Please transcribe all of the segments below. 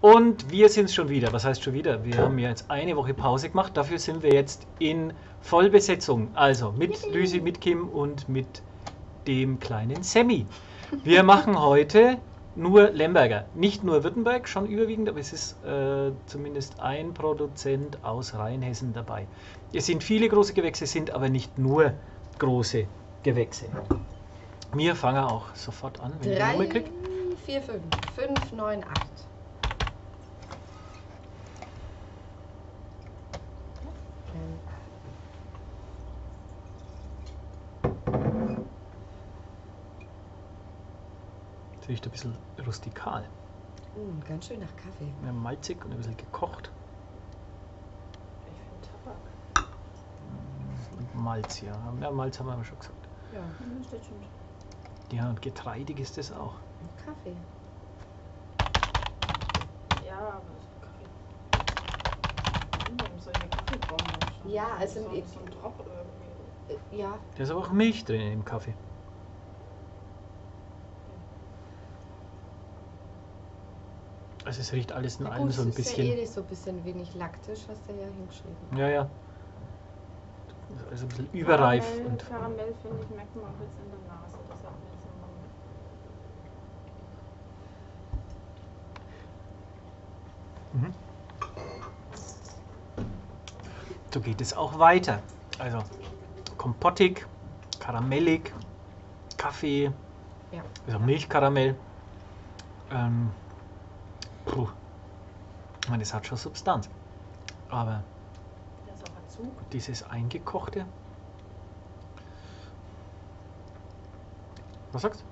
Und wir sind schon wieder. Was heißt schon wieder? Wir haben ja jetzt eine Woche Pause gemacht. Dafür sind wir jetzt in Vollbesetzung. Also mit Lucy, mit Kim und mit dem kleinen Sammy. Wir machen heute nur Lemberger. Nicht nur Württemberg, schon überwiegend, aber es ist äh, zumindest ein Produzent aus Rheinhessen dabei. Es sind viele große Gewächse, sind aber nicht nur große Gewächse. Wir fangen auch sofort an, wenn ich die Nummer 3, kriege. 4, 5, 5, 9, 8. riecht ein bisschen rustikal. Mm, ganz schön nach Kaffee. Ja, malzig und ein bisschen gekocht. Ich finde Tabak. Und Malz, ja. ja. Malz haben wir aber schon gesagt. Ja, Mhm, steht schon. Ja, und getreidig ist das auch. Kaffee. Ja, aber das ist Kaffee. Warum solche Kaffeebomben schon? Ja, also so, so ein Drop irgendwie. Ja, Da ist aber auch Milch drin im Kaffee. Also es riecht alles in na allem gut, so ein ist ja bisschen. eh so ein bisschen wenig laktisch, hast du ja hingeschrieben. Ja, ja. Also ein bisschen überreif Karamell, und. Karamell, finde ich, merkt man auch jetzt in der Nase. Das hat mir jetzt im Mund. Mhm. So geht es auch weiter. Also kompottig, karamellig, Kaffee, Ja. also Milchkaramell. Ähm, puh. Ich meine, es hat schon Substanz. Aber dieses eingekochte. Was sagst du?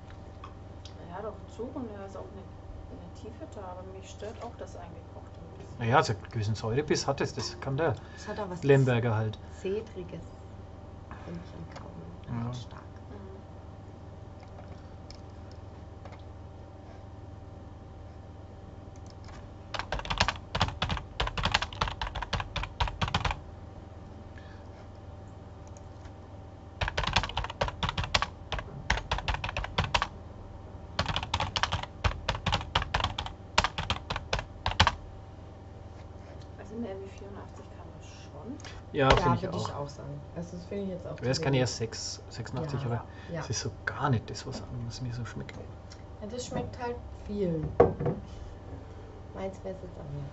Er hat auch einen Zug und er ist auch eine, eine Tiefe da, aber mich stört auch das Eingekochte ein bisschen. Naja, also einen gewissen Säurebiss hat es, das kann der Es hat auch was Lemberger halt. Zedriges. Finde ich am Gaumen. Ja. Stark. Also mehr wie 84 kann das schon. Ja, Ja, finde ich ich auch. auch sagen. Also das finde ich jetzt auch. Es zu kann wenig. erst 6, 86, Ja. aber Ja. es ist so gar nicht das, was, was mir so schmeckt. ja, das schmeckt halt viel. Meins wäre es jetzt auch nicht.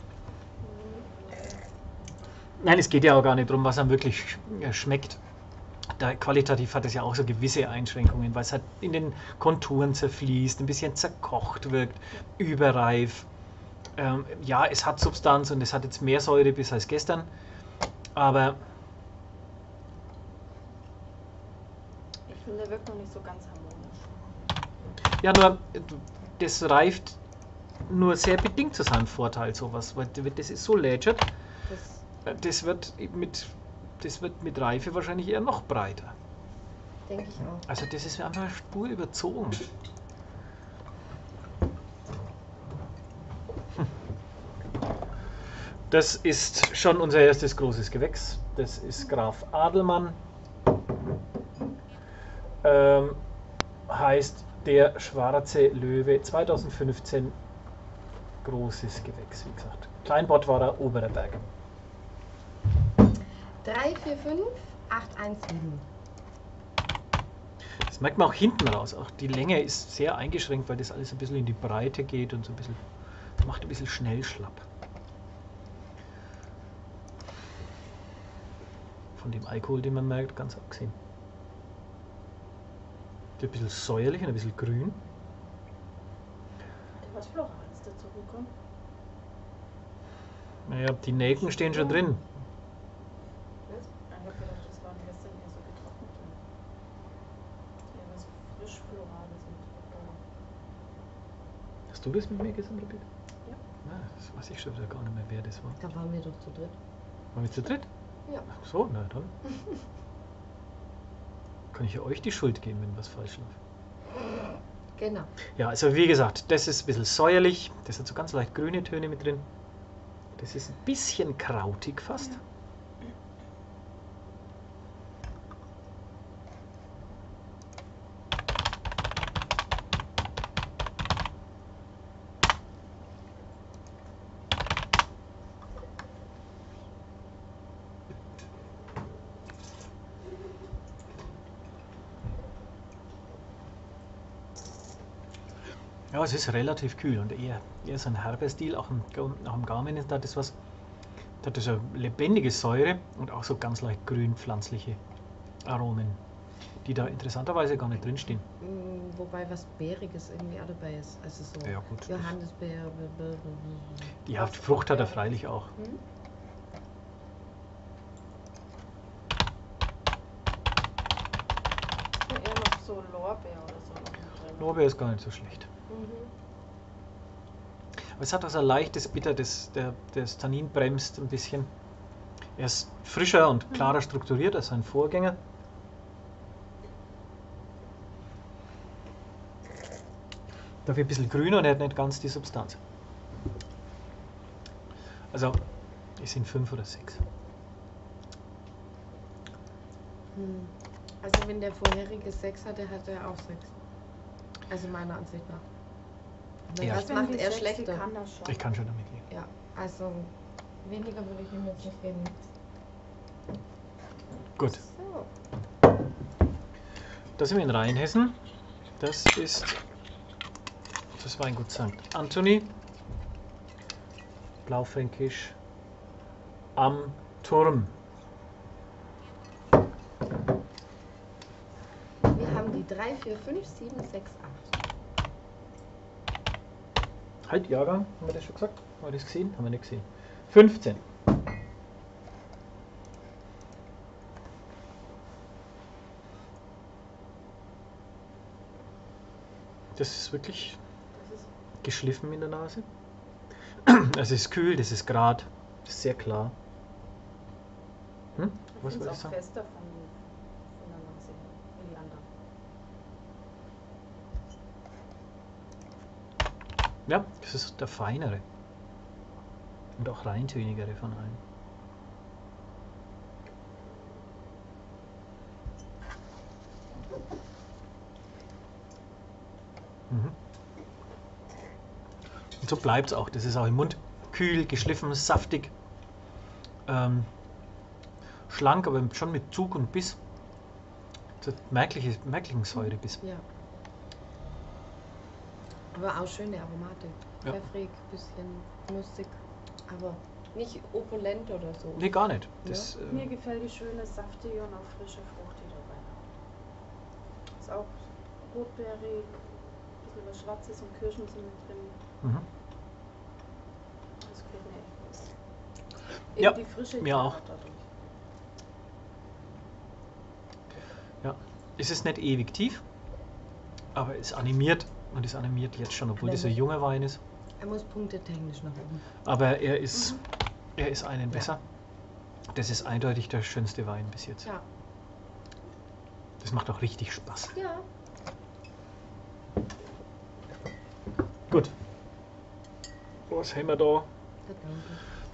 Nein, es geht ja auch gar nicht darum, was einem wirklich äh, schmeckt. Da, qualitativ hat es ja auch so gewisse Einschränkungen, weil es halt in den Konturen zerfließt, ein bisschen zerkocht wirkt, überreif. Ähm, ja, es hat Substanz und es hat jetzt mehr Säure bis als gestern, aber Ich finde, der wirkt noch nicht so ganz harmonisch. ja, nur das reift nur sehr bedingt zu seinem Vorteil, sowas, weil das ist so lätschert, Das das wird mit, das wird mit Reife wahrscheinlich eher noch breiter. denke ich auch. Also das ist einfach eine Spur überzogen. Das ist schon unser erstes großes Gewächs. Das ist Graf Adelmann. Ähm, heißt der schwarze Löwe 2015 großes Gewächs, wie gesagt. Kleinbottwarer Oberer Berg. 3, 4, 5, 8, 1, 7. Das merkt man auch hinten raus. Auch die Länge ist sehr eingeschränkt, weil das alles ein bisschen in die Breite geht und so ein bisschen macht ein bisschen schnell schlapp. Von dem Alkohol, den man merkt, ganz abgesehen. Ein bisschen säuerlich und ein bisschen grün. Hat der was Florales dazu bekommen? Naja, die Nelken stehen schon drin. Was? Ich habe gedacht, das waren gestern eher so getrocknete. Eher was frisch Florales mit. Hast du das mit mir gesagt, Robert? Ja. Ah, das weiß ich schon wieder gar nicht mehr, wer das war. Da waren wir doch zu dritt. Waren wir zu dritt? Ja. Ach so, na dann. Kann ich ja euch die Schuld geben, wenn was falsch läuft. Genau. Ja, also wie gesagt, das ist ein bisschen säuerlich. Das hat so ganz leicht grüne Töne mit drin. Das ist ein bisschen krautig fast. Ja, es ist relativ kühl und eher, eher so ein herber Stil. Auch im, auch im Garmin ist da das was. Da hat das eine lebendige Säure und auch so ganz leicht grün pflanzliche Aromen, die da interessanterweise gar nicht drinstehen. Mm, Wobei was Bäriges irgendwie auch dabei ist. Also so Ja, gut. Johannisbeer. blablabla. Die Frucht hat er freilich auch. Hm? Ja, eher noch so Lorbeer oder so noch mit drin. Lorbeer ist gar nicht so schlecht. Mhm. Aber es hat auch so ein leichtes Bitter, das der, das Tannin bremst ein bisschen. Er ist frischer und klarer strukturiert als sein Vorgänger. Dafür ein bisschen grüner und er hat nicht ganz die Substanz. Also, es sind fünf oder sechs. Hm. Also wenn der vorherige 6 hatte, hat er auch 6. Also meiner Ansicht nach. Ja. Was Wenn macht er schlechter? Kann das schon. Ich kann schon damit leben. Ja, also weniger würde ich ihm jetzt nicht geben. Gut, So. da sind wir in Rheinhessen. Das ist das Weingut St. Anthony. Blaufränkisch am Turm. Wir haben die 3, 4, 5, 7, 6, 8. Halt, Jahrgang, haben wir das schon gesagt? Haben wir das gesehen? Haben wir nicht gesehen. 15. Das ist wirklich geschliffen in der Nase. Es ist kühl, das ist grad, das ist sehr klar. Hm? ich Was find's soll ich sagen? fester von, von der Nase her, wie die anderen. Ja, das ist der feinere. Und auch reintönigere von allen. Mhm. Und so bleibt es auch. Das ist auch im Mund kühl, geschliffen, saftig. Ähm, schlank, aber schon mit Zug und Biss. Merkliche, merklichen Säurebiss. Ja. Aber auch schöne Aromatik. Ja. Pfeffrig, bisschen nussig, aber nicht opulent oder so. Nee, gar nicht. Das, Mir äh, gefällt die schöne, saftige und auch frische Frucht, die dabei hat. Ist auch rotbeerig, bisschen was Schwarzes und Kirschen sind mit drin. mhm. Das gefällt mir echt. Ja, Eben die Frische, mir auch. dadurch. Ja, es ist nicht ewig tief, aber es animiert und es animiert jetzt schon, obwohl das ein junger Wein ist. Er muss punktetechnisch nach oben. Aber er ist, Mhm. er ist einen besser. Das ist eindeutig der schönste Wein bis jetzt. Ja. Das macht auch richtig Spaß. Ja. Gut. Was haben wir da?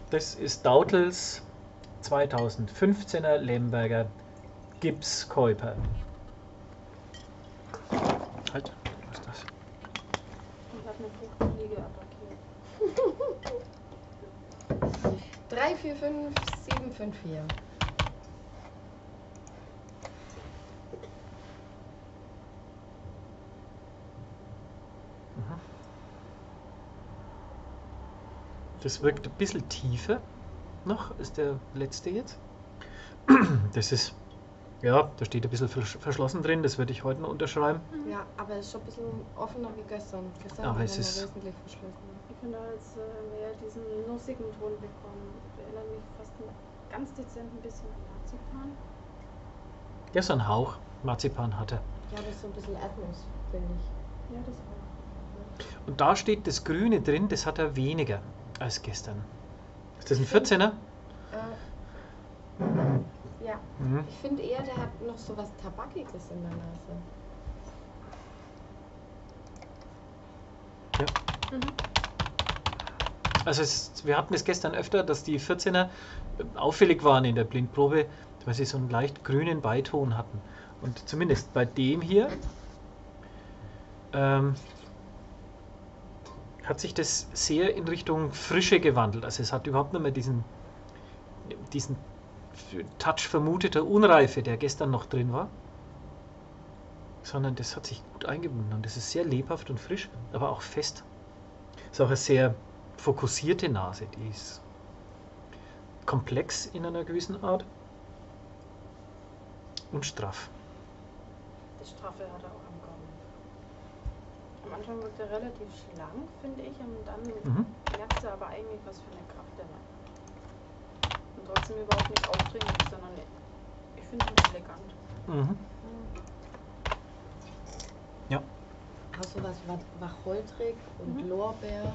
Das ist Dautels 2015er Lemberger Gipskäuper. Halt, was ist das? Und hat eine Fruchtfliege attackiert. 3, 4, 5, 7, 5, 4. Mhm. Das wirkt ein bisschen tiefer noch als der letzte jetzt. Das ist, ja, da steht ein bisschen versch- verschlossen drin, das würde ich heute noch unterschreiben. Ja, aber es ist schon ein bisschen offener wie gestern. Gestern Aber war es ist- wesentlich verschlossen. Ich finde da jetzt äh, mehr diesen nussigen Ton bekommen. Erinnert mich fast ein ganz dezent ein bisschen an Marzipan. Ja, so ein Hauch Marzipan hat er. Ja, das ist so ein bisschen Erdnuss, finde ich. Ja, das auch. Und da steht das Grüne drin, das hat er weniger als gestern. Ist das ein 14er? Äh, ja, Mhm. ich finde eher, der hat noch so was Tabakiges in der Nase. Ja. Mhm. Also es, wir hatten es gestern öfter, dass die 14er auffällig waren in der Blindprobe, weil sie so einen leicht grünen Beiton hatten. Und zumindest bei dem hier ähm, hat sich das sehr in Richtung Frische gewandelt. Also es hat überhaupt nicht mehr diesen, diesen Touch vermuteter Unreife, der gestern noch drin war. sondern das hat sich gut eingebunden und das ist sehr lebhaft und frisch, aber auch fest. Ist auch eine sehr fokussierte Nase, die ist komplex in einer gewissen Art und straff. Die Straffe hat er auch am Gaumen. Am Anfang wirkt er relativ schlank, finde ich, und dann Mhm. merkst du aber eigentlich, was für eine Kraft er hat. Und trotzdem überhaupt nicht aufdringlich, sondern ich finde ihn elegant. Mhm. Ja, Auch so was wa- wacholtrig und Mhm. Lorbeer.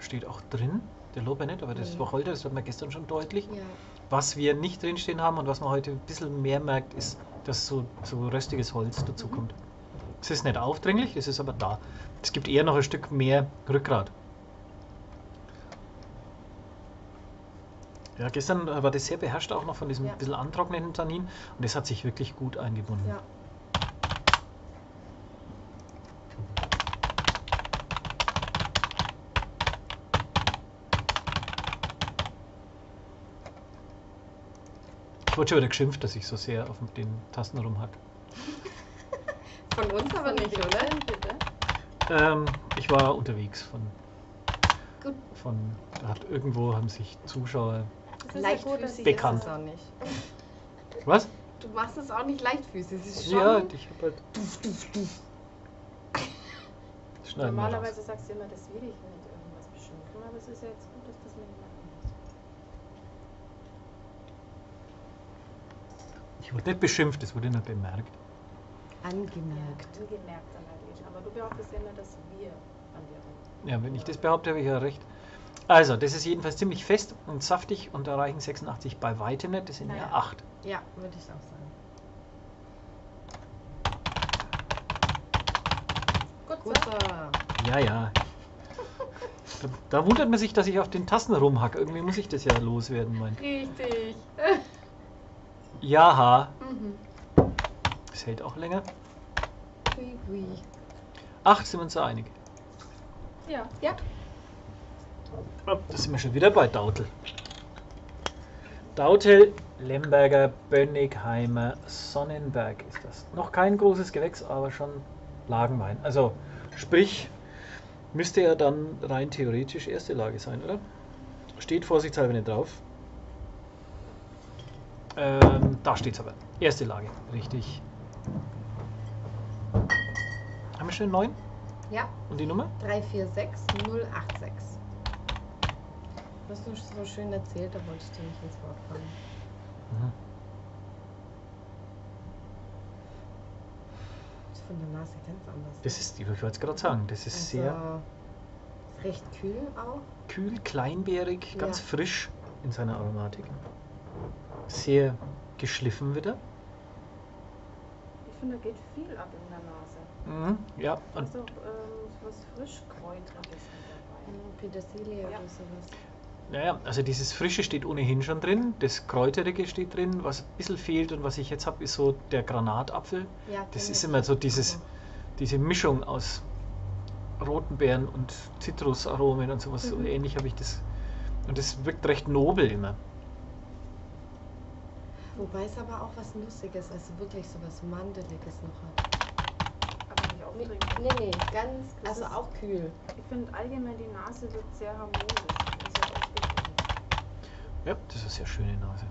steht auch drin. Der Lorbeer nicht, aber das Nee. Wacholder, das hat man gestern schon deutlich. Ja. Was wir nicht drinstehen haben und was man heute ein bisschen mehr merkt, ist, dass so, so röstiges Holz dazu kommt. Es ist nicht aufdringlich, es ist aber da. Es gibt eher noch ein Stück mehr Rückgrat. Ja, gestern war das sehr beherrscht auch noch von diesem Ja. bisschen antrocknenden Tannin und das hat sich wirklich gut eingebunden. ja. Ich wurde schon wieder geschimpft, dass ich so sehr auf den Tasten rumhack. Von uns aber nicht, oder? Ähm, ich war unterwegs von, Gut. von da hat irgendwo haben sich Zuschauer. Ist ja gut, dass Leichtfüßig Bekannt. ist es auch nicht. Was? Du machst es auch nicht leichtfüßig. Es ist schon Ja, ich hab halt. duf, duf, duf. Das schneiden. Normalerweise sagst du immer, das will ich nicht irgendwas beschimpfen, aber es ist ja jetzt gut, dass das mit machen ist. Ich wurde nicht beschimpft, es wurde nur bemerkt. Angemerkt. Angemerkt an Adeline. Aber du behauptest ja immer, dass wir an dir. Ja, wenn ich das behaupte, habe ich ja recht. Also, das ist jedenfalls ziemlich fest und saftig und da reichen 86 bei weitem nicht, das sind ja Naja. 8. Ja, würde ich auch sagen. Gut, so. Guter. Ja, ja. Da, da wundert man sich, dass ich auf den Tasten rumhack. Irgendwie muss ich das ja loswerden, mein. Richtig. Jaha, Mhm. das hält auch länger. Hui, hui. 8 sind wir uns einig. Ja. Ja. Oh, Da sind wir schon wieder bei Dautel. Dautel, Lemberger, Bönnigheimer, Sonnenberg ist das. Noch kein großes Gewächs, aber schon Lagenwein. Also sprich, müsste ja dann rein theoretisch erste Lage sein, oder? Steht vorsichtshalber nicht drauf. Ähm, da steht es aber. Erste Lage, richtig. Haben wir schon neuen? Ja, Und die Nummer? 346086. Du hast nur so schön erzählt, da wollte ich dir nicht ins Wort fallen. Das ist von der Nase ganz anders. Das ist, ich wollte es gerade sagen, das ist sehr Also, ist recht kühl auch. kühl, kleinbeerig, ganz Ja. frisch in seiner Aromatik. Sehr geschliffen wieder. Ich finde, da geht viel ab in der Nase. Mhm. Ja, und Also ähm, was Frischkräutriges mit dabei. Petersilie Ja. oder sowas. Naja, also dieses Frische steht ohnehin schon drin, das Kräuterige steht drin. Was ein bisschen fehlt und was ich jetzt habe, ist so der Granatapfel. Ja, Das ist immer so dieses, diese Mischung aus roten Beeren und Zitrusaromen und sowas. So Mhm. ähnlich habe ich das. Und das wirkt recht nobel immer. Wobei es aber auch was Nussiges, also wirklich so was Mandeliges noch hat. Aber nicht Nee, aufdringlich. nee, nee ganz, Das also ist- auch kühl. Ich finde allgemein die Nase wirkt sehr harmonisch. Das ist ja auch wichtig. Ja, das ist eine sehr schöne Nase.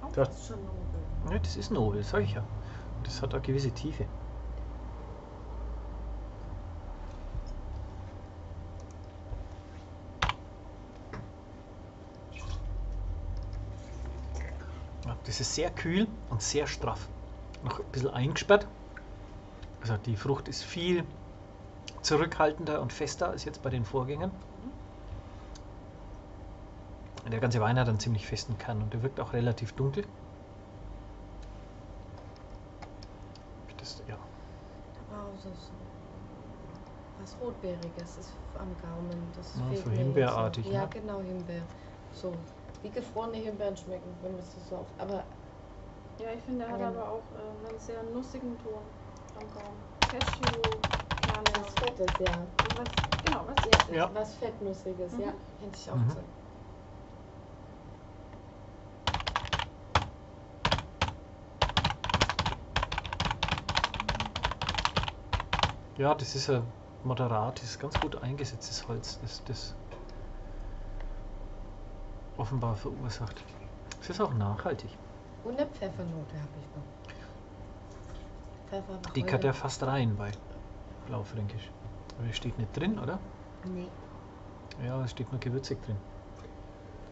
Da- das ist schon nobel. Ja, das ist nobel, sag ich ja. Das hat eine gewisse Tiefe. Ja, das ist sehr kühl und sehr straff. Noch ein bisschen eingesperrt. Also die Frucht ist viel zurückhaltender und fester als jetzt bei den Vorgängern. Der ganze Wein hat einen ziemlich festen Kern und der wirkt auch relativ dunkel. Das, ja. Aber auch so, so was Rotbeeriges ist am Gaumen. Das Ja, fehlt so Himbeerartig. Ja, ne? genau, Himbeer. So, wie gefrorene Himbeeren schmecken, wenn man es so auf. Aber Ja, ich finde, er hat aber auch äh, einen sehr nussigen Ton am Gaumen. Cashew, Kerne. was Fettes, ja. Und was, genau, was Ja, Ja. was Fettnussiges, Mhm. ja. Hätte ich auch Mhm. gesagt. Ja, das ist ein moderates, ganz gut eingesetztes Holz, das das offenbar verursacht. Es ist auch nachhaltig. Und eine Pfeffernote habe ich noch. Pfeffer Die kann ja fast rein bei Blaufränkisch. Aber die steht nicht drin, oder? Nee, Ja, es steht nur gewürzig drin.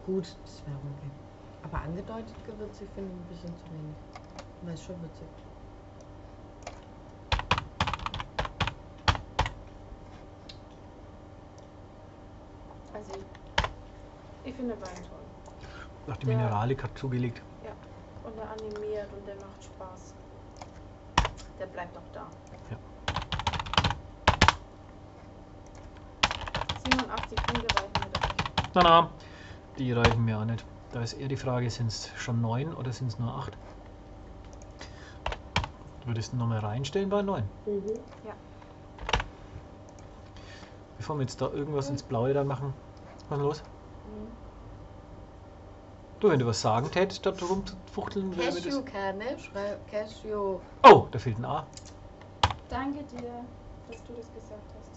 gut, das wäre okay. Aber angedeutet gewürzig finde ich ein bisschen zu wenig. Weil es schon würzig. Also ich, ich finde Wein toll. Auch die Ja. Mineralik hat zugelegt. Und der animiert und der macht Spaß. Der bleibt auch da. Ja. 87 Punkte reichen mir doch nicht. Na na, die reichen mir auch nicht. Da ist eher die Frage, sind es schon neun oder sind es nur acht? Würdest du nochmal reinstellen bei neun? Bevor wir jetzt da irgendwas ins Blaue da machen. Was ist los? Du, wenn du was sagen tätest, da drum zu fuchteln, wäre das. Cashewkerne, schreib Cashew. Oh, da fehlt ein A. Danke dir, dass du das gesagt hast.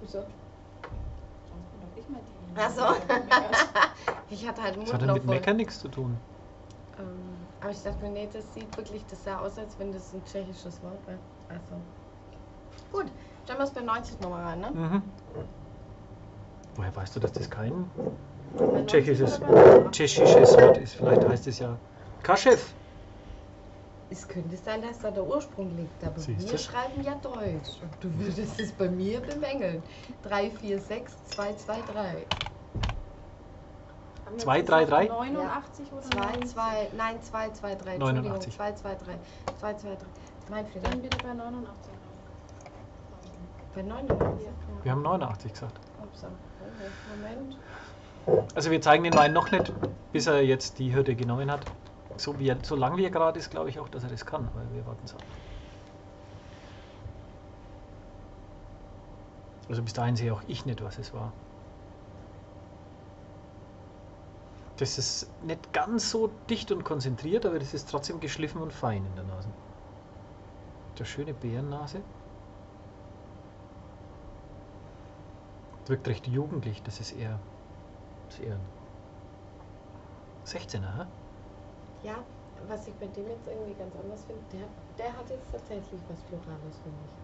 Wieso? Sonst bin doch ich mal die. Ach so. Ich hatte halt den Das Mund hat mit. Meckern nichts zu tun. Ähm, aber ich dachte mir, nee, das sieht wirklich, das sah aus, als wenn das ein tschechisches Wort wäre. Also. Gut, wir es bei 90 nochmal rein, ne? Mhm. Woher weißt du, dass das kein Bei 90 tschechisches, 89? tschechisches Wort ist? Vielleicht heißt es ja Kaschew. Es könnte sein, dass da der Ursprung liegt, aber Siehst wir du? schreiben ja Deutsch. Und du würdest es bei mir bemängeln. 3, 4, 6, 2, 2, 3. Haben wir Zwei, jetzt drei, gesagt drei? 89 oder 2, 90? 2, nein, 2, 2, 3. 89. 2, 2, 3. 2, 2, 3. Mein Fehler. Dann bitte bei 89 rein. Bei 99. Wir haben 89 gesagt. Upsa. Moment. Also wir zeigen den Wein noch nicht, bis er jetzt die Hürde genommen hat. So, wie er, so lang wie er gerade ist, glaube ich auch, dass er das kann, weil wir warten es ab. Also bis dahin sehe auch ich nicht, was es war. Das ist nicht ganz so dicht und konzentriert, aber das ist trotzdem geschliffen und fein in der Nase. Der schöne Bärennase. Wirkt recht jugendlich, das ist eher, das ist eher ein 16er, hä? Ja, was ich bei dem jetzt irgendwie ganz anders finde, der, der hat jetzt tatsächlich was Florales, finde ich.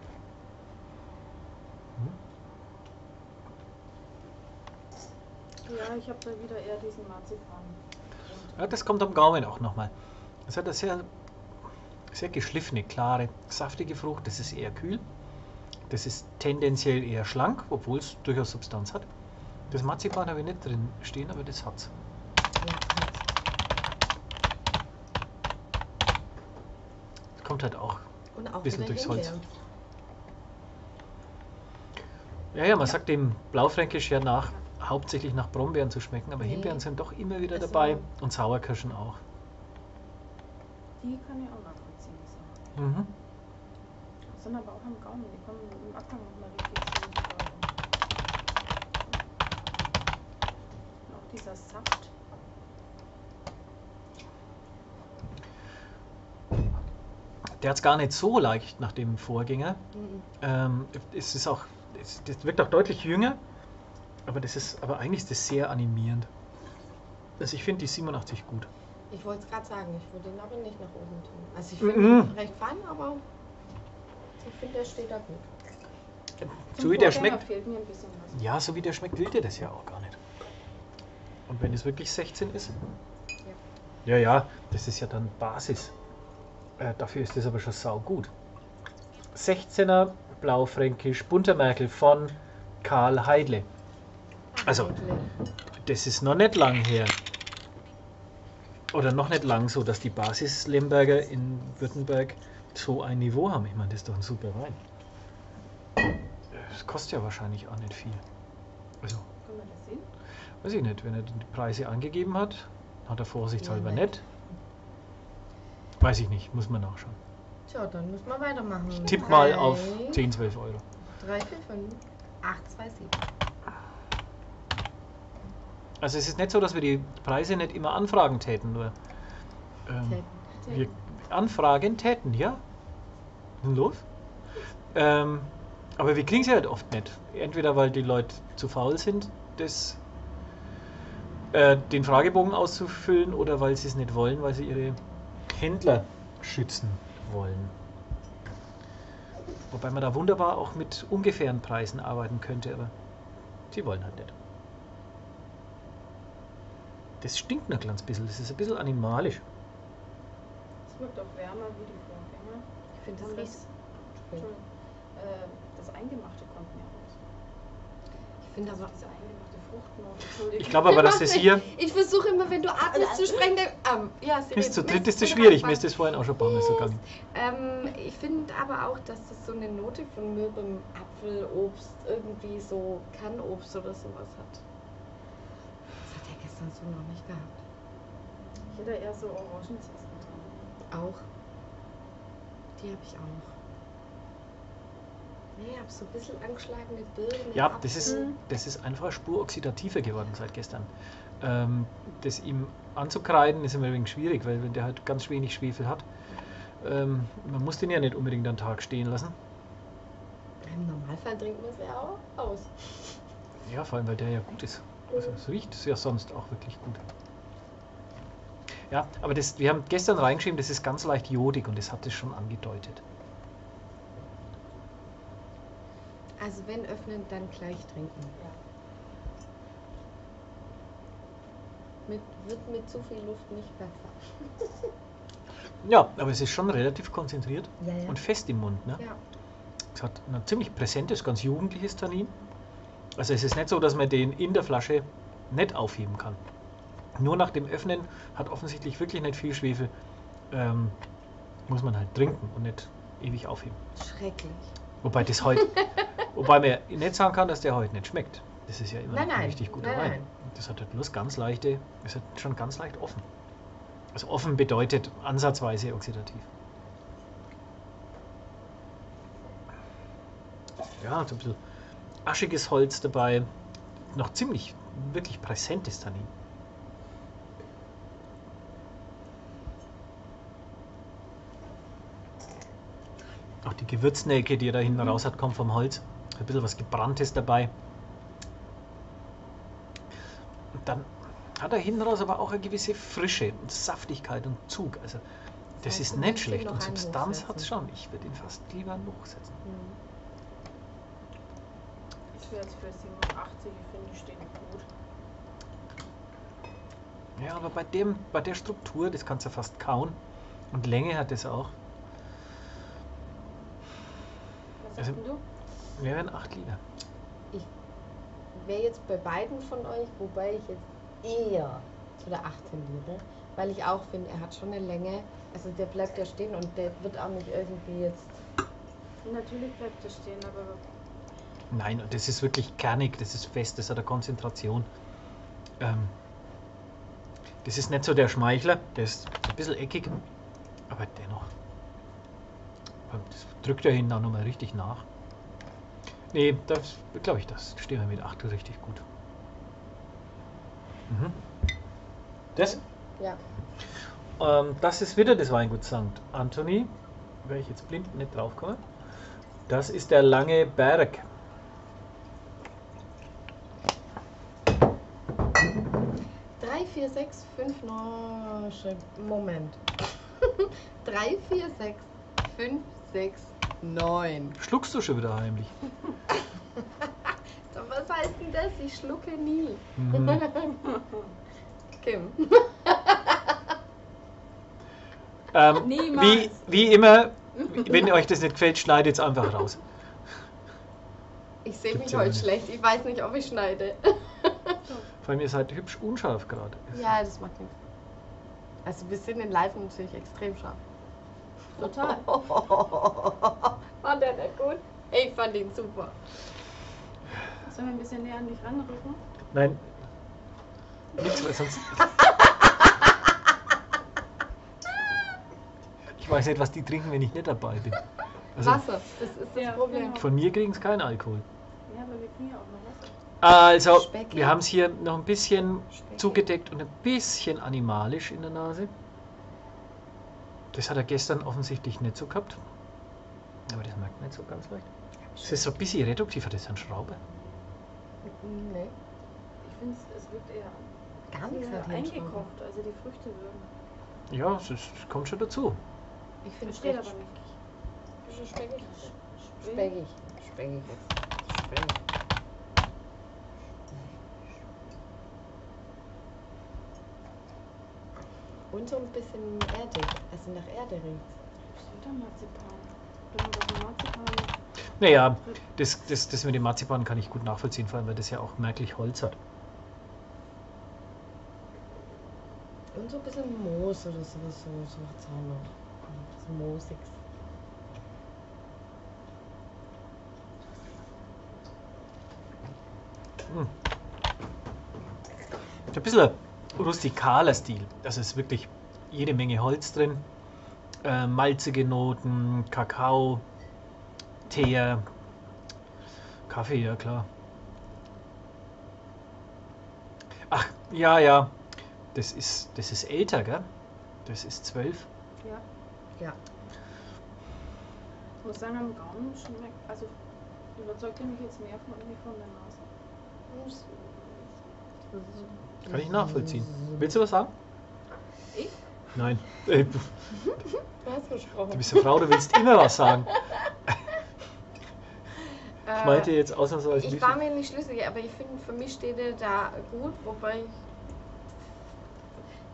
Ja, ich habe da wieder eher diesen Marzipan. Ja, das kommt am Gaumen auch nochmal. Es hat eine sehr, sehr geschliffene, klare, saftige Frucht. Das ist eher kühl. Das ist tendenziell eher schlank, obwohl es durchaus Substanz hat. Das Marzipan habe ich nicht drin stehen, aber das hat's. Ja, Das kommt halt auch. und auch Bisschen wieder durchs Holz. Ja, ja, man sagt dem Blaufränkisch ja nach, hauptsächlich nach Brombeeren zu schmecken, aber Nee. Himbeeren sind doch immer wieder Also- dabei und Sauerkirschen auch. Die kann ich auch nachvollziehen. So. Mhm. Sind aber auch am Gaumen. Die kommen im Abgang nochmal richtig. Und auch dieser Saft. Der hat es gar nicht so leicht nach dem Vorgänger. Mhm. Ähm, es ist auch, es, das wirkt auch deutlich jünger, aber das ist, aber eigentlich ist das sehr animierend. Also ich finde die 87 gut. Ich wollte es gerade sagen, ich würde ihn aber nicht nach oben tun. Also ich Mhm. finde ihn recht fein, aber ich finde, der steht da gut. So Zum wie der Vorgänger schmeckt, fehlt mir ein bisschen was. ja, so wie der schmeckt, will der das ja auch gar nicht. Und wenn es wirklich 16 ist? Ja, ja, das ist ja dann Basis. Äh, dafür ist das aber schon sau gut. 16er Blaufränkisch Bunter Merkel von Karl Heidle. Also, das ist noch nicht lang her. Oder noch nicht lang so, dass die Basis Lemberger in Württemberg so ein Niveau haben. Ich meine, das ist doch ein super Wein. Das kostet ja wahrscheinlich auch nicht viel. Also, Können wir das sehen? weiß ich nicht, wenn er die Preise angegeben hat, hat er vorsichtshalber Ja, nicht. Weiß ich nicht, muss man nachschauen. Tja, dann müssen wir weitermachen. Ich tipp mal auf 10, 12 Euro. 3, 4, 5, 8, 2, 7. Also es ist nicht so, dass wir die Preise nicht immer anfragen täten, nur ähm, wir anfragen täten, ja? Und los? Ähm, Aber wir kriegen sie halt oft nicht. Entweder weil die Leute zu faul sind, das, äh, den Fragebogen auszufüllen, oder weil sie es nicht wollen, weil sie ihre Händler schützen wollen. Wobei man da wunderbar auch mit ungefähren Preisen arbeiten könnte, aber sie wollen halt nicht. Das stinkt noch ein kleines bisschen, das ist ein bisschen animalisch. Es wirkt auch wärmer wie die. Ich finde das riecht. das, Entschuldigung, äh, das Eingemachte kommt mir raus. Ich finde Also aber. diese eingemachte Fruchtnote, Entschuldigung. Ich glaube aber, dass das hier, Ich versuche immer, wenn du atmest, zu sprechen. denk- Ähm, ja, bis zu dritt ist das Mist, schwierig. Mir ist das vorhin auch schon ein paar Mal so gegangen. Ähm, ich finde aber auch, dass das so eine Note von mürbem Apfel, Obst, irgendwie so Kannobst oder sowas hat. Das hat er gestern so noch nicht gehabt. Ich hätte eher so Orangenzwesten dran. Auch. Die habe ich auch. Nee, ich habe so ein bisschen angeschlagene Birne. Ja, Apfel. das ist, das ist einfach eine Spur oxidativer geworden seit gestern. Ähm, das ihm anzukreiden ist immer ein wenig schwierig, weil wenn der halt ganz wenig Schwefel hat, ähm, man muss den ja nicht unbedingt einen Tag stehen lassen. Im Normalfall trinkt man es ja auch aus. Ja, vor allem, weil der ja gut ist. Also es riecht ja sonst auch wirklich gut. Ja, aber das, wir haben gestern reingeschrieben, das ist ganz leicht jodig und das hat es schon angedeutet. Also wenn öffnen, dann gleich trinken. Ja. Mit, wird mit zu viel Luft nicht besser. Ja, aber es ist schon relativ konzentriert Ja, ja. und fest im Mund. Ne? ja. Es hat ein ziemlich präsentes, ganz jugendliches Tannin. Also es ist nicht so, dass man den in der Flasche nicht aufheben kann. Nur nach dem Öffnen hat offensichtlich wirklich nicht viel Schwefel. Ähm, muss man halt trinken und nicht ewig aufheben. Schrecklich. Wobei das heute, wobei man nicht sagen kann, dass der heute nicht schmeckt. Das ist ja immer Nein, nein. richtig guter Nein, Wein. Das hat halt bloß ganz leichte, es hat schon ganz leicht offen. Also offen bedeutet ansatzweise oxidativ. Ja, so ein bisschen aschiges Holz dabei. Noch ziemlich, wirklich präsentes Tannin. Die Gewürznelke, die er da hinten raus hat, kommt vom Holz. Ein bisschen was Gebranntes dabei. Und dann hat er hinten raus aber auch eine gewisse Frische und Saftigkeit und Zug. Also das heißt, ist nicht schlecht. Und Substanz hat es hochsetzen. schon. Ich würde ihn fast lieber noch setzen. Hm. Ich wäre jetzt für 87, ich finde, die stehen gut. Ja, aber bei, dem, bei der Struktur, das kannst du fast kauen. Und Länge hat es auch. Also- sagst denn du? Wir werden 8 Liter. Wäre jetzt bei beiden von euch, wobei ich jetzt eher zu der 18 liebe, weil ich auch finde, er hat schon eine Länge. Also der bleibt ja stehen und der wird auch nicht irgendwie jetzt. Natürlich bleibt er stehen, aber Nein, und das ist wirklich kernig, das ist fest, das hat eine Konzentration. Ähm, das ist nicht so der Schmeichler, der ist ein bisschen eckig, aber dennoch. Aber Das drückt ja hinten auch nochmal richtig nach. Nee, das glaube ich, das stehen wir mit 8 richtig gut. Mhm. Das? Ja. Ähm, das ist wieder das Weingut St. Anthony. Wäre ich jetzt blind nicht draufkomme. Das ist der lange Berg. Drei, vier, sechs, fünf, neun. Moment. Drei, vier, sechs, fünf, sechs, neun. Schluckst du schon wieder heimlich? So, Was heißt denn das? Ich schlucke nie. Mhm. Kim. Ähm, wie, Niemals. wie immer, wenn euch das nicht gefällt, schneidet es einfach raus. Ich sehe mich ja heute nicht. schlecht. Ich weiß nicht, ob ich schneide. Vor allem, ihr seid hübsch unscharf gerade. Ja, das macht nichts. Also wir sind in Live natürlich extrem scharf. Total. War der nicht gut? Ich fand ihn super. Sollen wir ein bisschen näher an dich ranrücken? Nein, nichts, weil sonst. Ich weiß nicht, was die trinken, wenn ich nicht dabei bin. Also, Wasser, das ist das Ja, Problem. genau. von mir kriegen sie keinen Alkohol. Ja, aber wir kriegen ja auch noch Wasser. Also, Specki. wir haben es hier noch ein bisschen Specki. zugedeckt und ein bisschen animalisch in der Nase. Das hat er gestern offensichtlich nicht so gehabt. Aber das merkt man nicht so ganz leicht. Es ist so ein bisschen reduktiver, das ist eine Schraube. Nee, Ich finde, es wirkt eher gar nichts eingekocht. Also die Früchte wirken. Ja, es ist, es kommt schon dazu. Ich finde es aber nicht. bisschen speckig. Speck. Speckig. Speckig jetzt. Speckig. Und so ein bisschen erdig. Also nach Erde riecht Das ist wieder Marzipan. Naja, das, das, das mit dem Marzipan kann ich gut nachvollziehen, vor allem weil das ja auch merklich Holz hat. Und so ein bisschen Moos oder sowas. So, so hat's auch noch. So Moosiges. Ein bisschen rustikaler Stil. Es ist wirklich jede Menge Holz drin. Äh, malzige Noten, Kakao, Teer, Kaffee, ja klar. Ach, ja, ja. Das ist, das ist älter, gell? Das ist zwölf. Ja. Ja. Ich muss sagen, am Gaumen schmeckt. Also überzeugt er mich jetzt mehr von wie von der Nase. Kann ich nachvollziehen. Willst du was sagen? Ich? Nein. Äh, Du hast gesprochen. Du bist eine Frau, du willst immer was sagen. Ich meinte jetzt ausnahmsweise Ich war mir nicht schlüssig, aber ich finde, für mich steht er da gut, wobei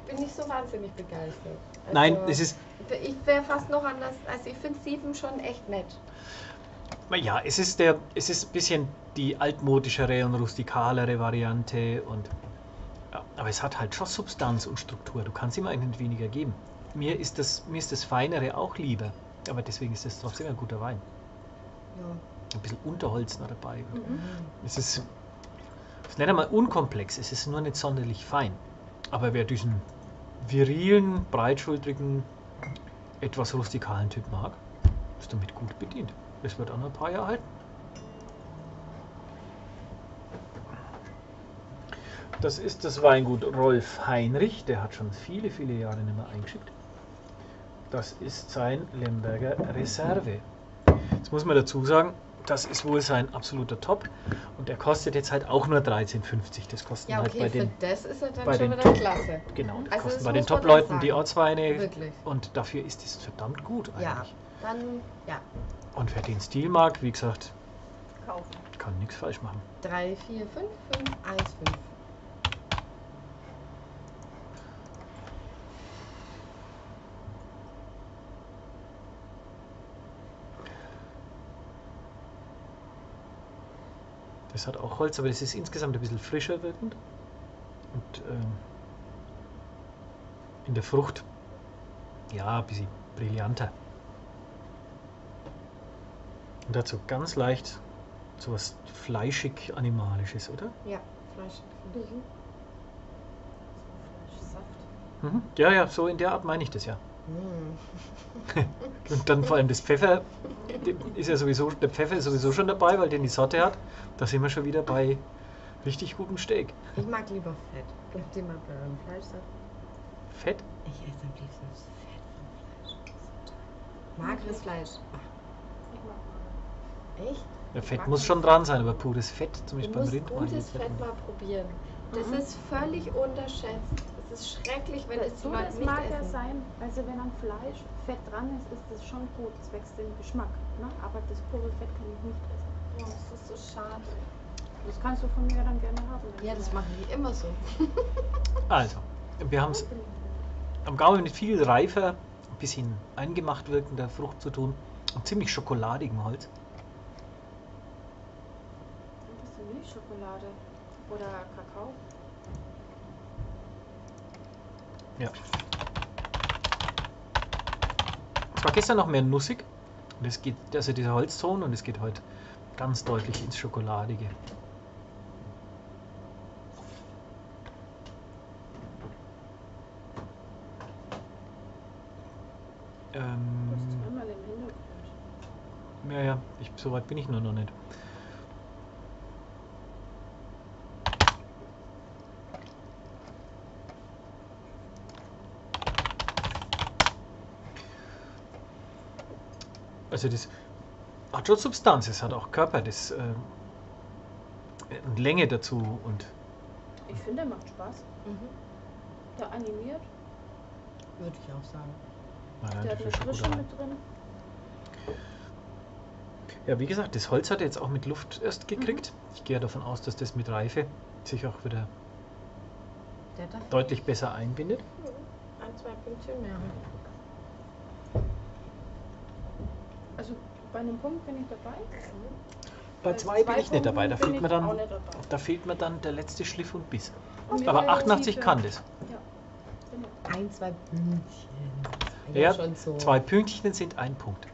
ich bin nicht so wahnsinnig begeistert. Also, Nein, es ist, Ich wäre fast noch anders, also ich finde sieben schon echt nett. ja, es ist der, es ist ein bisschen die altmodischere und rustikalere Variante und, aber es hat halt schon Substanz und Struktur. Du kannst ihm eigentlich weniger geben. Mir ist das, mir ist das Feinere auch lieber, aber deswegen ist es trotzdem ein guter Wein. Ja. Ein bisschen Unterholz noch dabei. Mhm. Es ist, es nennt mal unkomplex, es ist nur nicht sonderlich fein. Aber wer diesen virilen, breitschultrigen, etwas rustikalen Typ mag, ist damit gut bedient. Es wird auch noch ein paar Jahre halten. Das ist das Weingut Rolf Heinrich, der hat schon viele, viele Jahre nicht mehr eingeschickt. Das ist sein Lemberger Reserve. Jetzt muss man dazu sagen, das ist wohl sein absoluter Top und der kostet jetzt halt auch nur 13,50. Das kosten Ja, halt okay, bei für den, das ist er dann bei schon den wieder Top- klasse. genau, das Also kosten bei den Top-Leuten die. Ortsweine Wirklich. und dafür ist es verdammt gut Ja, eigentlich. dann, ja, Und wer den Stil mag, wie gesagt, Kaufen. kann nichts falsch machen. 3, 4, 5, 5, 1, 5. Das hat auch Holz, aber das ist insgesamt ein bisschen frischer wirkend. Und ähm, in der Frucht, ja, ein bisschen brillanter. Und dazu ganz leicht so was fleischig-animalisches, oder? Ja, Fleisch. finde ich. Fleischsaft. Mhm. Ja, ja, so in der Art meine ich das ja. Mm. Und dann vor allem das Pfeffer, ist ja sowieso, der Pfeffer ist sowieso schon dabei, weil der die Sorte hat. Da sind wir schon wieder bei richtig gutem Steak. Ich mag lieber Fett. Bleibt immer bei eurem Fleisch sagen. Fett? Ich esse am liebsten das Fett vom Fleisch. Mageres Fleisch. Ich mag mal. Echt? Ja, Fett mag muss schon dran sein, aber pures Fett, Du zumindest beim Rind. gutes Fett mal probieren. Das Mhm. ist völlig unterschätzt. Es ist schrecklich, wenn es So, Leute das nicht mag ja essen. sein. Also wenn am Fleisch Fett dran ist, ist das schon gut. Das wächst den Geschmack. Ne? Aber das pure Fett kann ich nicht essen. Oh, das ist so schade. Das kannst du von mir dann gerne haben. Ja, das machen die immer so. Also, wir haben es am Gaumen mit viel reifer, ein bisschen eingemacht wirkender Frucht zu tun und ziemlich schokoladigem Holz. Das ist Milchschokolade oder Kakao. Ja. Es war gestern noch mehr nussig. Und es geht, also dieser Holzton und es geht heute ganz deutlich ins Schokoladige. Ähm, ja, ja, ich, so weit bin ich nur noch nicht. Also das hat schon Substanz, es hat auch Körper, das äh, und Länge dazu und Ich finde, der macht Spaß. Mhm. Der animiert, Würde ich auch sagen. na, der hat eine Frische mit drin. Ja, wie gesagt, das Holz hat er jetzt auch mit Luft erst gekriegt. Ich gehe davon aus, dass das mit Reife sich auch wieder deutlich besser einbindet. ein, zwei Pünktchen mehr. Also bei einem Punkt bin ich dabei. Bei zwei bin ich nicht dabei, da Punkten fehlt bin mir dann, nicht dabei. da fehlt mir dann der letzte Schliff und Biss. Und Aber fehlt die 88 Tiefe. kann das. Ja. Genau. Ein, zwei Pünktchen. Ja, schon so. Zwei Pünktchen sind ein Punkt.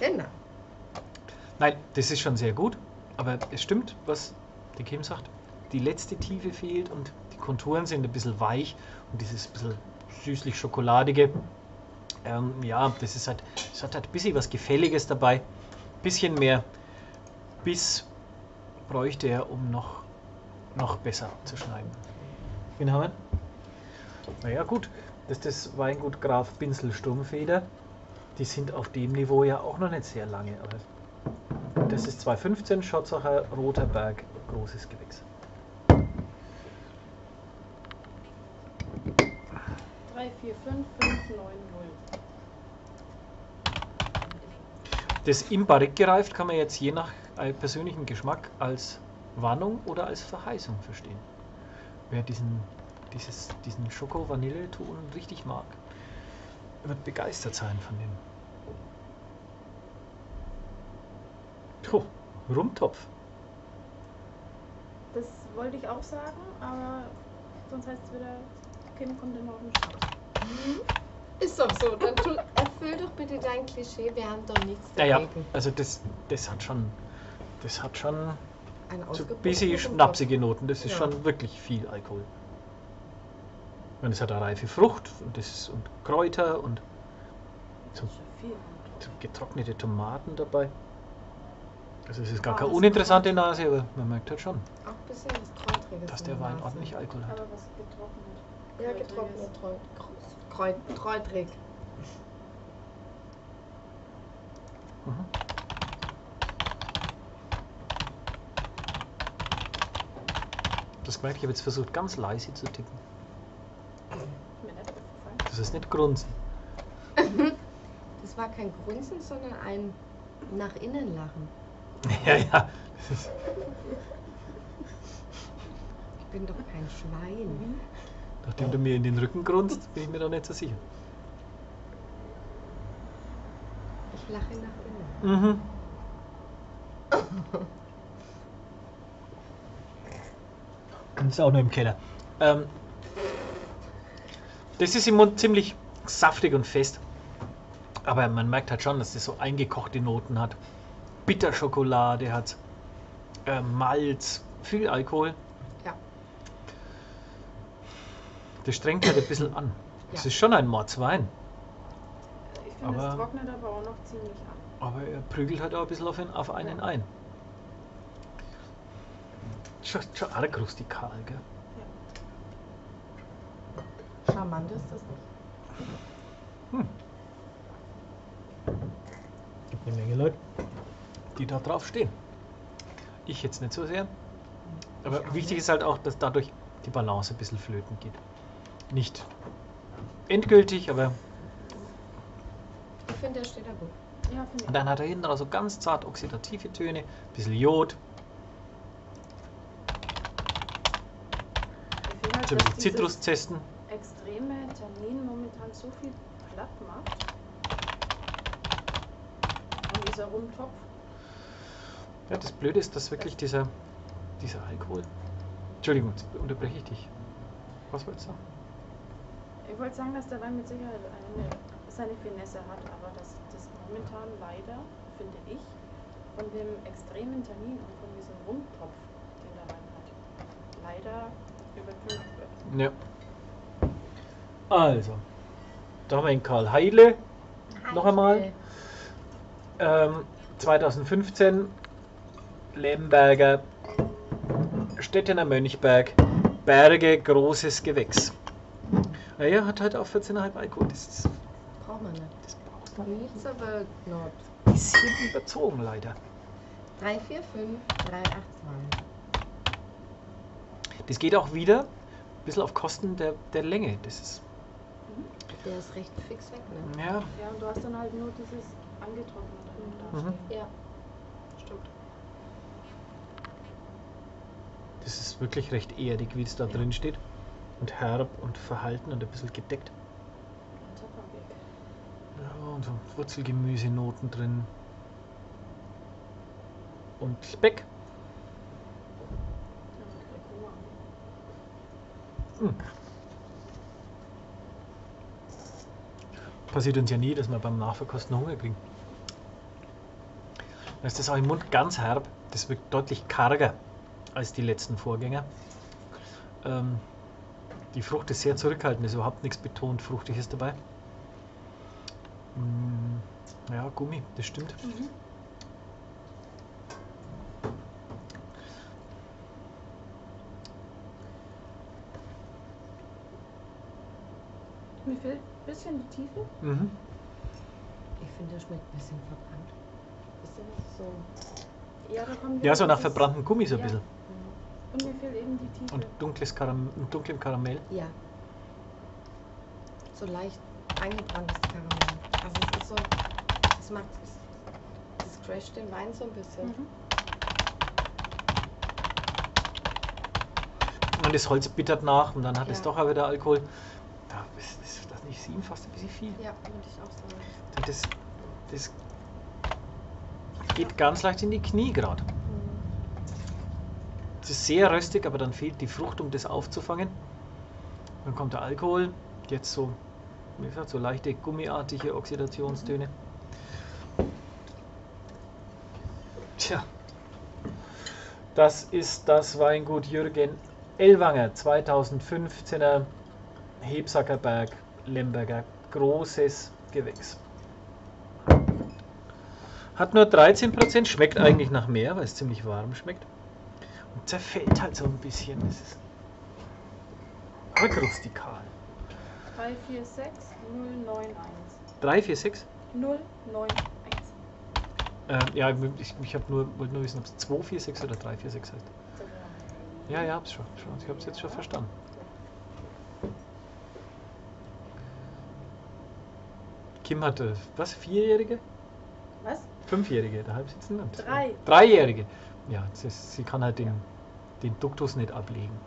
Ja, genau. Nein, das ist schon sehr gut, aber es stimmt, was die Kim sagt. Die letzte Tiefe fehlt und die Konturen sind ein bisschen weich und dieses bisschen süßlich-schokoladige. Ähm, ja, das ist halt, es hat halt ein bisschen was Gefälliges dabei. Bisschen mehr Biss bräuchte er, um noch, noch besser zu schneiden. Wen haben wir? Naja, gut, das ist das Weingut Graf Binsel Sturmfeder. Die sind auf dem Niveau ja auch noch nicht sehr lange. Aber das ist 215 Schotzacher Roter Berg, großes Gewächs. 3, 4, 5, 5, 9, 0. Das im Barrique gereift kann man jetzt je nach äh, persönlichem Geschmack als Warnung oder als Verheißung verstehen. Wer diesen, dieses, diesen Schoko-Vanille-Ton richtig mag, wird begeistert sein von dem. Oh, Rumtopf. Das wollte ich auch sagen, aber sonst heißt es wieder, Kim kommt immer auf den Schnaps. Ist doch so. Dann tu, erfüll doch bitte dein Klischee. Wir haben doch nichts dagegen. also das, das hat schon, das hat schon Ein so bisschen schnapsige Noten. Das ist Ja. schon wirklich viel Alkohol. Und es hat eine reife Frucht und, das, und Kräuter und Das ist viel. so getrocknete Tomaten dabei. Also es ist gar Ah, keine das uninteressante Nase, aber man merkt halt schon, Auch ein bisschen was Kräutriges. dass der Wein ordentlich Alkohol hat. Aber was getrocknet. Ja, getrocknet, Mhm. Das gemerkt, ich habe jetzt versucht, ganz leise zu tippen. Das ist nicht grunzen. Das war kein Grunzen, sondern ein nach innen lachen. Ja, ja. Ich bin doch kein Schwein. Nachdem du mir in den Rücken grunzt, bin ich mir da nicht so sicher. Ich lache nach innen. Mhm. Und ist auch nur im Keller. Ähm, das ist im Mund ziemlich saftig und fest. Aber man merkt halt schon, dass das so eingekochte Noten hat. Bitterschokolade hat. Äh, Malz, viel Alkohol. Ja. Das strengt halt ein bisschen an. Es Ja. ist schon ein Mordswein. Ich finde, es trocknet aber auch noch ziemlich an. Aber er prügelt halt auch ein bisschen auf, ihn, auf einen Ja. ein. Schon, schon arg rustikal, gell? Charmant ist das nicht. Gibt eine Menge Leute, die da drauf stehen. Ich jetzt nicht so sehr. Aber wichtig nicht. ist halt auch, dass dadurch die Balance ein bisschen flöten geht. Nicht endgültig, aber Ich finde, der steht da gut. Ja, und dann hat er hinten auch so ganz zart oxidative Töne, ein bisschen Jod, halt, so ein bisschen dieses Zitruszersten. extreme Tannin momentan so viel platt macht. Und dieser Rumtopf, Ja, das Blöde ist, dass wirklich dieser, dieser Alkohol. Entschuldigung, jetzt unterbreche ich dich. Was wolltest du sagen? Ich wollte sagen, dass der Wein mit Sicherheit eine, seine Finesse hat, aber dass das momentan leider, finde ich, von dem extremen Tannin und von diesem Rumtopf, den der Wein hat, leider übertönt wird. Ja. Also, da haben wir den Karl Heile. Noch einmal. Ähm, 2015 Lemberger Stettener Mönchberg Berge großes Gewächs. Naja, hat halt auch 14,5 Alkohol. Das, ist, Braucht man nicht. das brauchst du. Needs aber not. bisschen überzogen, leider. 3, 4, 5, 3, 8, 2. Das geht auch wieder ein bisschen auf Kosten der, der Länge. Das ist, Der ist recht fix weg, ne? ja, Ja, und du hast dann halt nur dieses angetrocknete Mhm. Ja, stimmt. das ist wirklich recht erdig, wie es da drin steht. Und herb und verhalten und ein bisschen gedeckt. Ja, und so Wurzelgemüsenoten drin. Und Speck. Hm. Passiert uns ja nie, dass wir beim Nachverkosten Hunger kriegen. Dann ist das auch im Mund ganz herb. Das wirkt deutlich karger als die letzten Vorgänger. Ähm, die Frucht ist sehr zurückhaltend, ist überhaupt nichts betont Fruchtiges dabei. Mm, ja, Gummi, das stimmt. Mhm. Mir fehlt ein bisschen die Tiefe. Mhm. Ich finde, der schmeckt ein bisschen verbrannt. Wisst ihr was? So. Ja, Ja, so nach verbrannten Gummi so ein Ja. bisschen. Und mir fehlt eben die Tiefe. Und dunkles Karam dunklem Karamell. Ja. So leicht eingebranntes Karamell. Also es ist so, es macht, es, es crasht den Wein so ein bisschen. Mhm. Und das Holz bittert nach und dann hat es Ja. doch auch wieder Alkohol. Ja, ist, ist das nicht sieben fast ein bisschen viel? Ja, würde ich auch sagen. Das, das geht ganz leicht in die Knie gerade. Es ist sehr röstig, aber dann fehlt die Frucht, um das aufzufangen. Dann kommt der Alkohol, jetzt so, wie gesagt, so leichte gummiartige Oxidationstöne. Tja, das ist das Weingut Jürgen Ellwanger, 2015er Hebsackerberg, Lemberger, großes Gewächs. Hat nur 13%, schmeckt eigentlich nach mehr, weil es ziemlich warm schmeckt. Zerfällt halt so ein bisschen. Es ist arg rustikal. 3, 4, 6, 0, 9, 1. 3, 4, 6? 0, 9, 1. Äh, ja, ich, ich hab nur, wollte nur wissen, ob es 2, 4, 6 oder 3, 4, 6 heißt. Ja, ja, hab's schon. schon ich hab's jetzt schon verstanden. Kim hatte, was, Vierjährige? Was? Fünfjährige daheim sitzen? Und Drei. Dreijährige. Ja, ist, sie kann halt den, den Duktus nicht ablegen.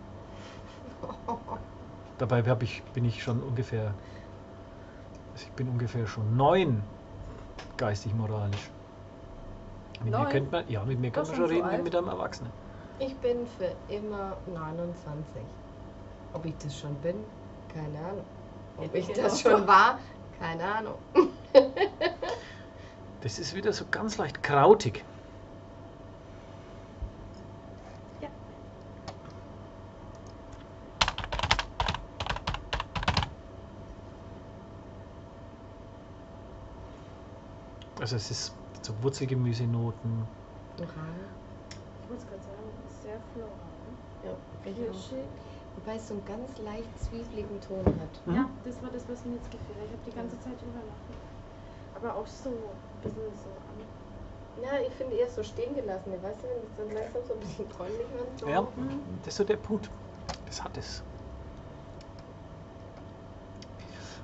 Dabei hab ich, bin ich schon ungefähr, also ich bin ungefähr schon neun geistig moralisch. Mit mir Neun? könnte man, ja, mit mir kann man schon so reden wie mit einem Erwachsenen. Ich bin für immer 29. Ob ich das schon bin? Keine Ahnung. Ob ich Ja. das schon war? Keine Ahnung. Das ist wieder so ganz leicht krautig. Also es ist so Wurzelgemüsenoten. Oral. Ich wollte es gerade sagen, es ist sehr floral. Ja. Kirschig. Wobei es so einen ganz leicht zwiebeligen Ton hat. Mhm. Ja, das war das, was mir jetzt gefehlt hat. Ich habe die ganze Zeit über nachgedacht. Aber auch so ein bisschen so an. Ja, ich finde eher so stehen gelassen. Weißt du, wenn es dann langsam so ein bisschen bräunlich wird. So. Ja, Mhm. das ist so der Punkt. Das hat es.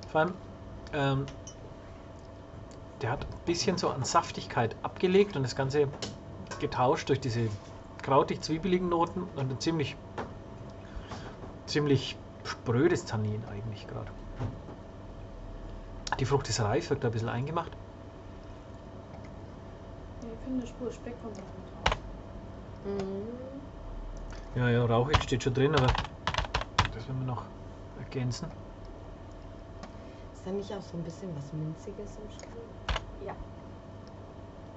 Vor allem, ähm, der hat ein bisschen so an Saftigkeit abgelegt und das Ganze getauscht durch diese krautig-zwiebeligen Noten und ein ziemlich, ziemlich sprödes Tannin eigentlich gerade. Die Frucht ist reif, wirkt ein bisschen eingemacht. Ja, ich finde eine Spur Speck kommt. Mhm. Ja, ja, rauchig steht schon drin, aber das werden wir noch ergänzen. Ist da nicht auch so ein bisschen was Minziges im Spiel? Ja.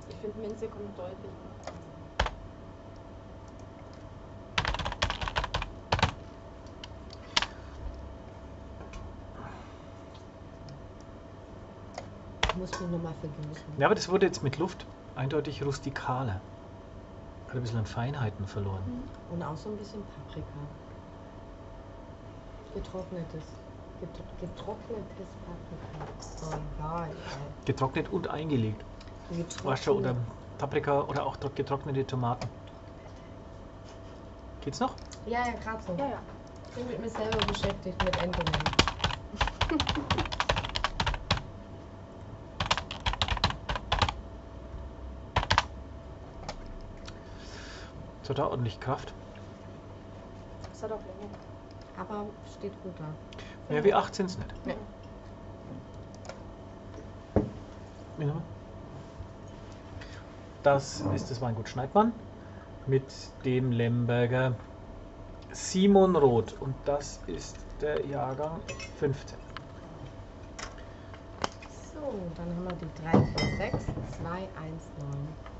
Ich finde Minze kommt deutlich. Ich muss mich nochmal vergewissern. Ja, aber das wurde jetzt mit Luft eindeutig rustikaler. Hat ein bisschen an Feinheiten verloren. Und auch so ein bisschen Paprika. Getrocknetes. Getro getrocknetes Paprika. Oh, geil. ey. Getrocknet und eingelegt. Du, oder Paprika oder auch tro- getrocknete Tomaten. Geht's noch? Ja, ja, gerade so. Ja, ja. Ich bin mit mir selber beschäftigt, mit Endungen. So da ordentlich Kraft. Es hat auch Länge. Aber steht gut da. Mehr wie 8 sind es nicht. Nee. Das ist das Weingut Schneidmann mit dem Lemberger Simon Roth und das ist der Jahrgang 15. So, dann haben wir die 3, 4, 6, 2, 1, 9.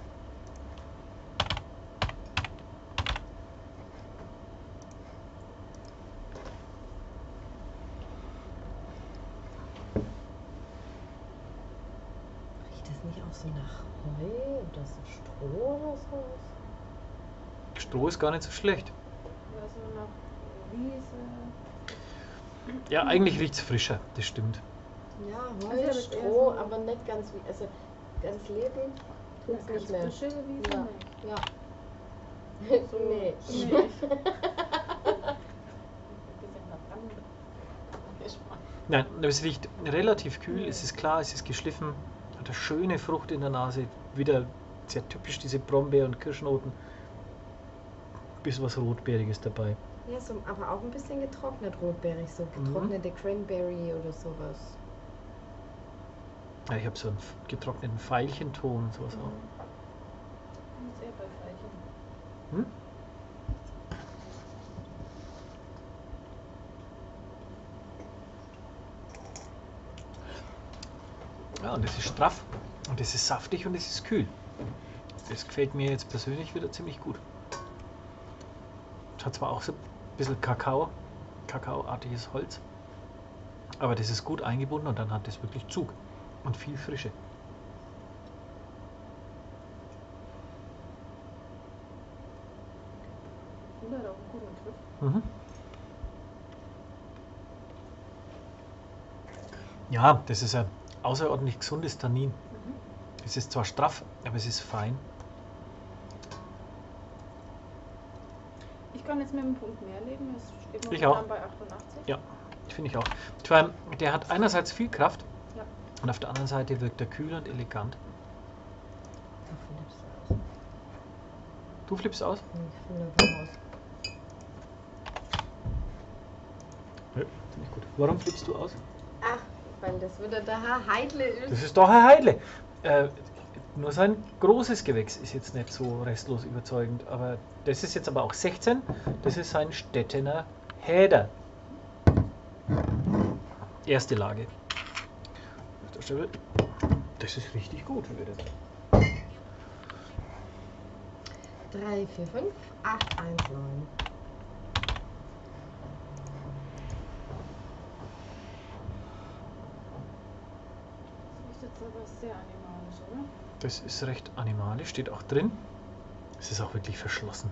so nach Heu oder so Stroh oder sowas? Stroh ist gar nicht so schlecht. Ja, so nach Wiese. Ja, eigentlich riecht es frischer, das stimmt. Ja, Also Heu, eher Stroh, so- aber nicht ganz wie. Also ganz Leben tut's Ja, nicht ganz mehr. frische Wiese. Ja. Nee. Ja. So, nee. nee. Nein, es riecht relativ kühl, es ist klar, es ist geschliffen, eine schöne Frucht in der Nase, wieder sehr typisch diese Brombeer- und Kirschnoten. Bisschen was Rotbeeriges dabei. Ja, so, aber auch ein bisschen getrocknet rotbeerig, so getrocknete Cranberry oder sowas. Ja, ich habe so einen getrockneten Veilchenton und sowas auch. Ist eher bei Veilchen. Hm? Und es ist straff und es ist saftig und es ist kühl. Das gefällt mir jetzt persönlich wieder ziemlich gut. Es hat zwar auch so ein bisschen Kakao, Kakaoartiges Holz, aber das ist gut eingebunden und dann hat es wirklich Zug und viel Frische. Mhm. Ja, das ist ein außerordentlich gesundes Tannin. Es ist zwar straff, aber es ist fein. Ich kann jetzt mit einem Punkt mehr leben. Es steht Ich auch. bei 88. Ja, finde ich auch. Vor allem, der hat einerseits viel Kraft Ja. und auf der anderen Seite wirkt er kühl und elegant. Du aus. Du flippst aus? Ich finde da aus. Ja, finde ich gut. Warum flippst du aus? Weil das wieder der Herr Heidle ist. Das ist doch Herr Heidle. Äh, nur sein großes Gewächs ist jetzt nicht so restlos überzeugend. Aber das ist jetzt aber auch 16. Das ist sein Stettener Häder. Erste Lage. Das ist richtig gut. sagen. 3, 4, 5, 8, 1, 9. Aber sehr animalisch, oder? Das ist recht animalisch, steht auch drin. Es ist auch wirklich verschlossen.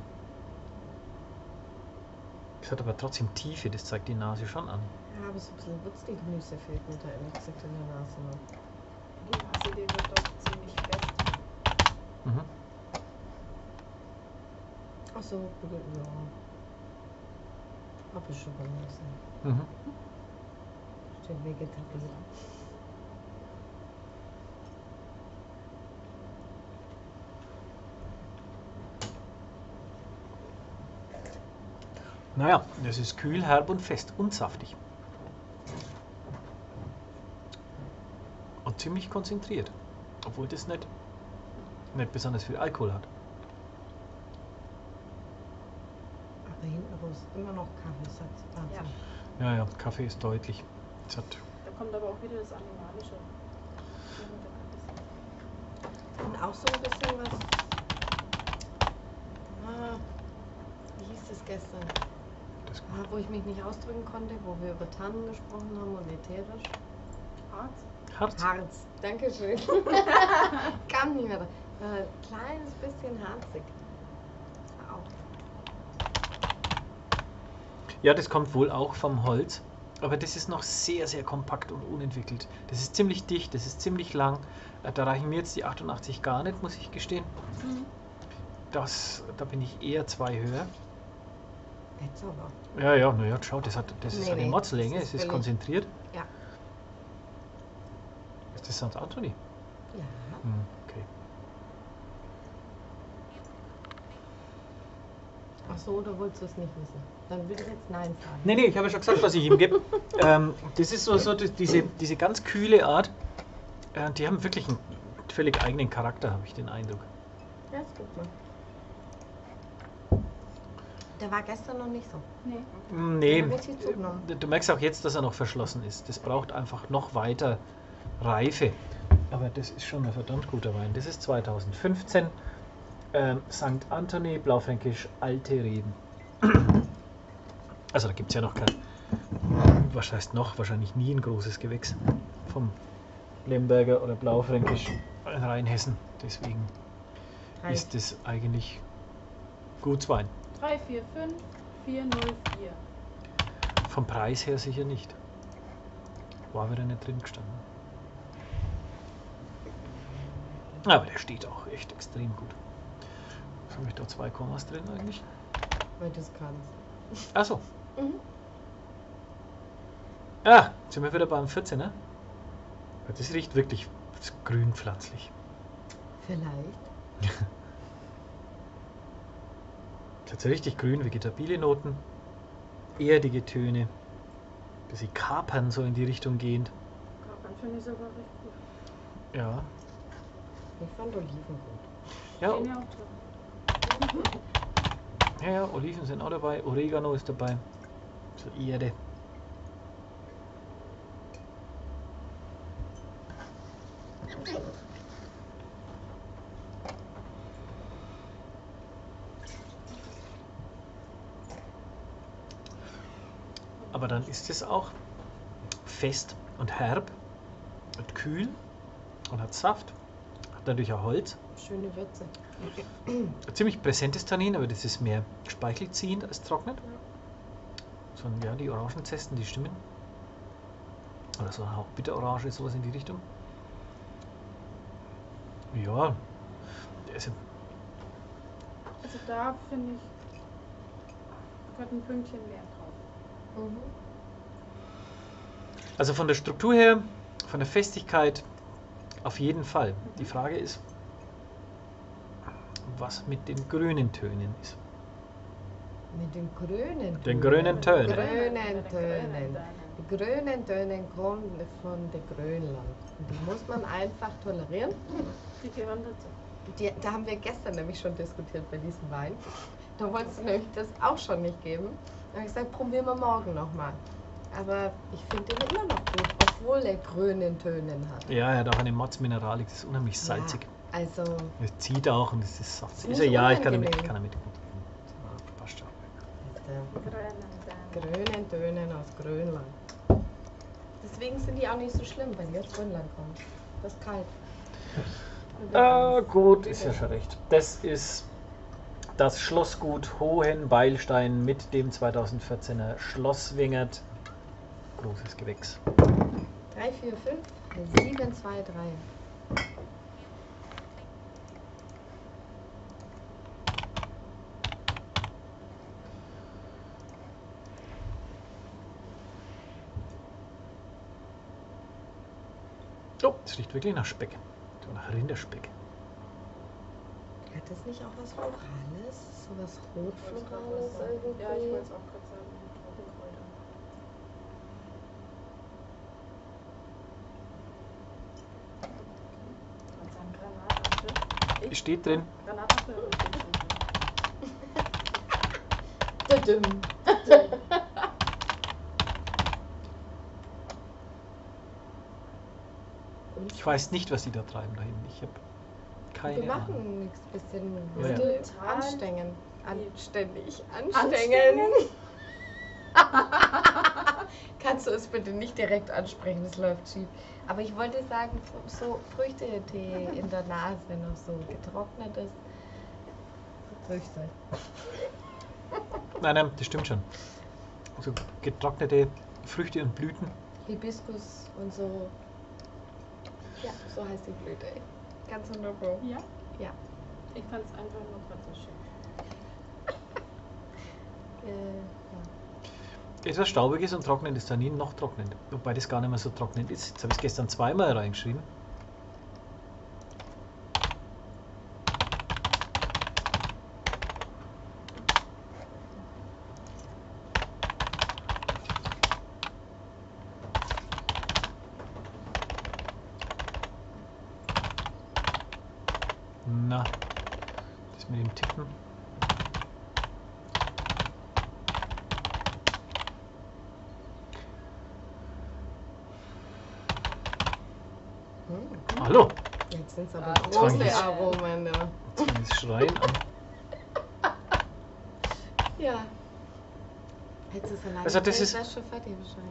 Es hat aber trotzdem Tiefe, das zeigt die Nase schon an. Ja, aber so ein bisschen Wurzelgemüse fehlt mir da ehrlich gesagt in der Nase noch. Die Nase, die wird doch ziemlich fest. Mhm. Ach so, ja. Hab ich schon gelesen. Mhm. Steht vegetabil. Naja, das ist kühl, herb und fest und saftig. Und ziemlich konzentriert. Obwohl das nicht, nicht besonders viel Alkohol hat. Aber hinten raus immer noch Kaffeesatz. Wahnsinn. Ja, ja, Kaffee ist deutlich. Es hat, Da kommt aber auch wieder das Animalische. Ja. Und auch so ein bisschen was. Ah, wie hieß das gestern? das Ah, wo ich mich nicht ausdrücken konnte, wo wir über Tannen gesprochen haben und ätherisch. Harz. Harz. Harz, Dankeschön. Kam nicht mehr. da. Äh, Ein kleines bisschen harzig. Auch. Ja, das kommt wohl auch vom Holz. Aber das ist noch sehr, sehr kompakt und unentwickelt. Das ist ziemlich dicht, das ist ziemlich lang. Äh, Da reichen mir jetzt die 88 gar nicht, muss ich gestehen. Mhm. Das, da bin ich eher zwei höher. Jetzt aber. Ja, ja, naja, schau, das, hat, das ist Nee, eine nee, Motzlänge, das es ist konzentriert. Ja. Ist das St. Anthony? Ja. Hm, okay. Ach so, oder wolltest du es nicht wissen? Dann würde ich jetzt Nein sagen. Nee, nee, ich habe ja schon gesagt, was ich ihm gebe. ähm, das ist so, so die- diese, diese ganz kühle Art. Äh, die haben wirklich einen völlig eigenen Charakter, habe ich den Eindruck. Ja, ist gut mal. Der war gestern noch nicht so. Nee. Nee, du- du merkst auch jetzt, dass er noch verschlossen ist. Das braucht einfach noch weiter Reife. Aber das ist schon ein verdammt guter Wein. Das ist 2015. Ähm, St. Anthony, Blaufränkisch, alte Reben. Also da gibt es ja noch kein, was heißt noch, wahrscheinlich nie ein großes Gewächs vom Lemberger oder Blaufränkisch in Rheinhessen. Deswegen ist das eigentlich Gutswein. 3, 4, 5, 4, 0, 4. Vom Preis her sicher nicht. War wieder nicht drin gestanden. Aber der steht auch echt extrem gut. Was habe ich da zwei Kommas drin eigentlich? Weil du es kannst. Achso. Mhm. Ah, sind wir wieder beim 14, ne? Das riecht wirklich grünpflanzlich. Vielleicht. Das hat so richtig grün, vegetabile Noten, erdige Töne, bisschen kapern so in die Richtung gehend. Kapern finde ich sogar recht gut. Ja, Ich fand Oliven gut. ja, ja, ja, Oliven sind auch dabei, Oregano ist dabei, so Erde. Aber dann ist es auch fest und herb und kühl und hat Saft, hat natürlich auch Holz. Schöne Würze. Ziemlich präsentes Tannin, aber das ist mehr speichelziehend als trocknet. So, ja, die Orangenzesten, die stimmen. Oder so ein Hauch Bitterorange, sowas in die Richtung. Ja, also, Also da finde ich, gehört ein Pünktchen mehr drauf. Mhm. also von der Struktur her, von der Festigkeit, auf jeden Fall. Die Frage ist, was mit den grünen Tönen ist. Mit den grünen Den grünen Tönen. Grünen Tönen. Die grünen Töne kommen von der Grönland. Und die muss man einfach tolerieren. Die gehören dazu. Die, da haben wir gestern nämlich schon diskutiert bei diesem Wein. Da wolltest du nämlich das auch schon nicht geben. Da habe ich gesagt, probieren wir morgen nochmal. Aber ich finde den immer noch gut, obwohl er grünen Tönen hat. Ja, er hat auch eine Mods-Mineralik, das ist unheimlich salzig. Ja, also, Es zieht auch und es ist er, nicht ja, ich kann damit, ich kann damit gut. Passt schon. grünen Tönen aus Grönland. Deswegen sind die auch nicht so schlimm, wenn die aus Grönland kommen. Das ist kalt. Ah, gut, ist ja schon recht. Das ist das Schlossgut Hohenbeilstein mit dem 2014er Schloss Wingert. Großes Gewächs. 3, 4, 5, 7, 2, 3. Oh, es riecht wirklich nach Speck. So nach Rinderspeck. Hat das nicht auch was Florales? So was Rotflorales irgendwie? Ja, ich wollte es auch gerade sagen. mit Tropenkräutern. Man sagen Granatapfel. Ich Steht drin. Granatapfel und. Und Ich weiß nicht, was die da treiben da hinten. Ich habe keine wir machen nichts bisschen Ja, ja. anstängen. Anständig. Anstängen? Anstängen. Kannst du es bitte nicht direkt ansprechen, es läuft schief. Aber ich wollte sagen, so Früchtetee in der Nase noch so getrocknetes Früchte. Nein, nein, das stimmt schon. So getrocknete Früchte und Blüten. Hibiskus und so. Ja, so heißt die Blüte. Ganz wunderbar. Ja? Ja. Ich fand es einfach nur gerade so schön. Äh, ja. Etwas staubiges und trocknendes Tannin, noch trocknend. Wobei das gar nicht mehr so trocknend ist. Jetzt habe ich es gestern zweimal reingeschrieben. Na, das mit dem Tippen. Hm. Hallo! Jetzt sind es aber Ah, große Zwanglich. Aromen. Ja. Jetzt fängt das Schreien an. ja. Hättest du es alleine Also das ist-.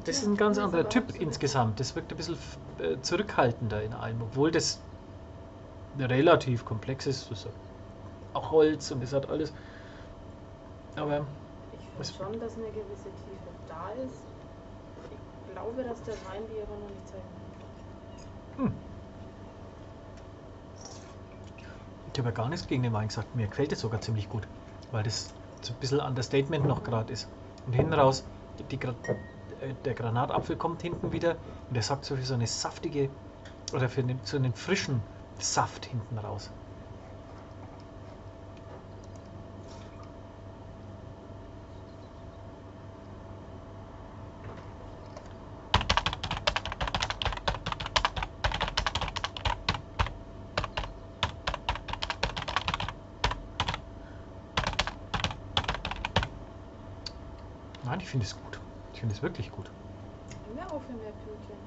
Das ist ein ganz anderer Typ insgesamt. Das wirkt ein bisschen äh, zurückhaltender in allem, obwohl das relativ komplex ist. Das ist auch Holz und das hat alles. Aber Ich finde schon, dass eine gewisse Tiefe da ist. Ich glaube, dass der Wein die aber noch nicht zeigen kann. hm. ich habe ja gar nichts gegen den Wein gesagt. Mir gefällt es sogar ziemlich gut, weil das so ein bisschen Understatement noch gerade ist. Und hinten raus, die, äh, der Granatapfel kommt hinten wieder und der sagt so für so eine saftige oder für einen, so einen frischen Saft hinten raus. Nein, ich finde es gut. Ich finde es wirklich gut. Wir auch für mehr Pünktchen.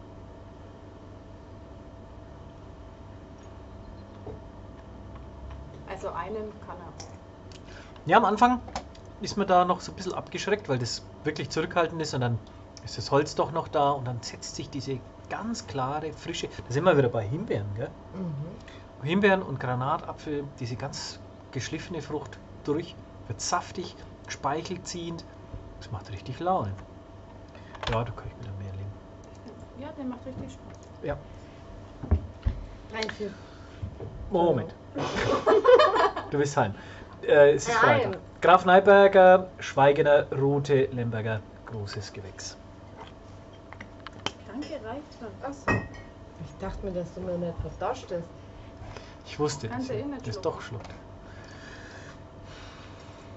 Also einen kann er. Ja, am Anfang ist man da noch so ein bisschen abgeschreckt, weil das wirklich zurückhaltend ist und dann ist das Holz doch noch da und dann setzt sich diese ganz klare, frische, da sind wir wieder bei Himbeeren, gell? Mhm. Himbeeren und Granatapfel, diese ganz geschliffene Frucht durch, wird saftig, speichelziehend, das macht richtig Laune. Ja, da kann ich wieder mehr nehmen. Ja, der macht richtig Spaß. Ja, Drei, vier. Moment. Du bist heim. Äh, es ist Nein. Freitag. Graf Neiberger, Schweigener, Rute, Lemberger, großes Gewächs. Danke, reicht schon. Achso. Ich dachte mir, dass du mir nicht verdachtest. Ich wusste, Kannst dass du eh nicht das schlucken. doch schluckt.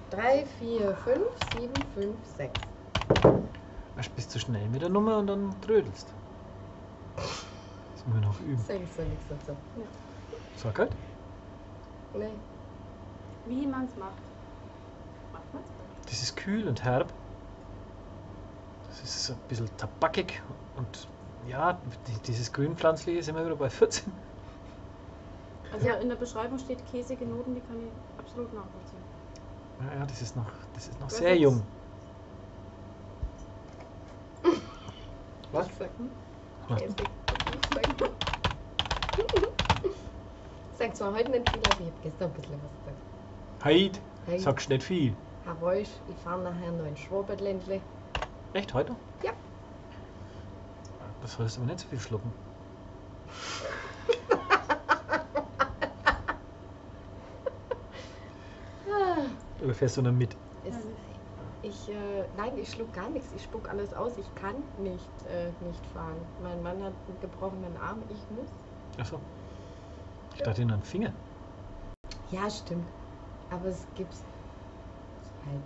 Drei, vier, fünf, sieben, fünf, sechs. Erst bist du schnell mit der Nummer und dann trödelst. Das müssen wir noch üben. Sechs soll nichts dazu. Sag halt. Nee. Wie man es macht. Macht man es Das ist kühl und herb. Das ist so ein bisschen tabakig und ja, die- dieses Grünpflanzliche sind wir wieder bei 14. Also in der Beschreibung steht käsige Noten, die kann ich absolut nachvollziehen. Ja, ja, das ist noch, das ist noch sehr jetzt? jung. Was? Sag, Was? Käsig. Sag's mal heute nicht viel, aber ich hab gestern ein bisschen was gesagt. Heid, Hey, sagst nicht viel. Herr Reusch, ich fahre nachher noch in Schwaberländle. Echt heute? Ja. Das sollst du aber nicht so viel schlucken. Oder fährst du dann mit? es, ich, äh, nein, ich schluck gar nichts. Ich spuck alles aus. Ich kann nicht, äh, nicht fahren. Mein Mann hat einen gebrochenen Arm. Ich muss. Achso. Ich dachte in einen Finger. Ja, stimmt. Aber es gibt's halt.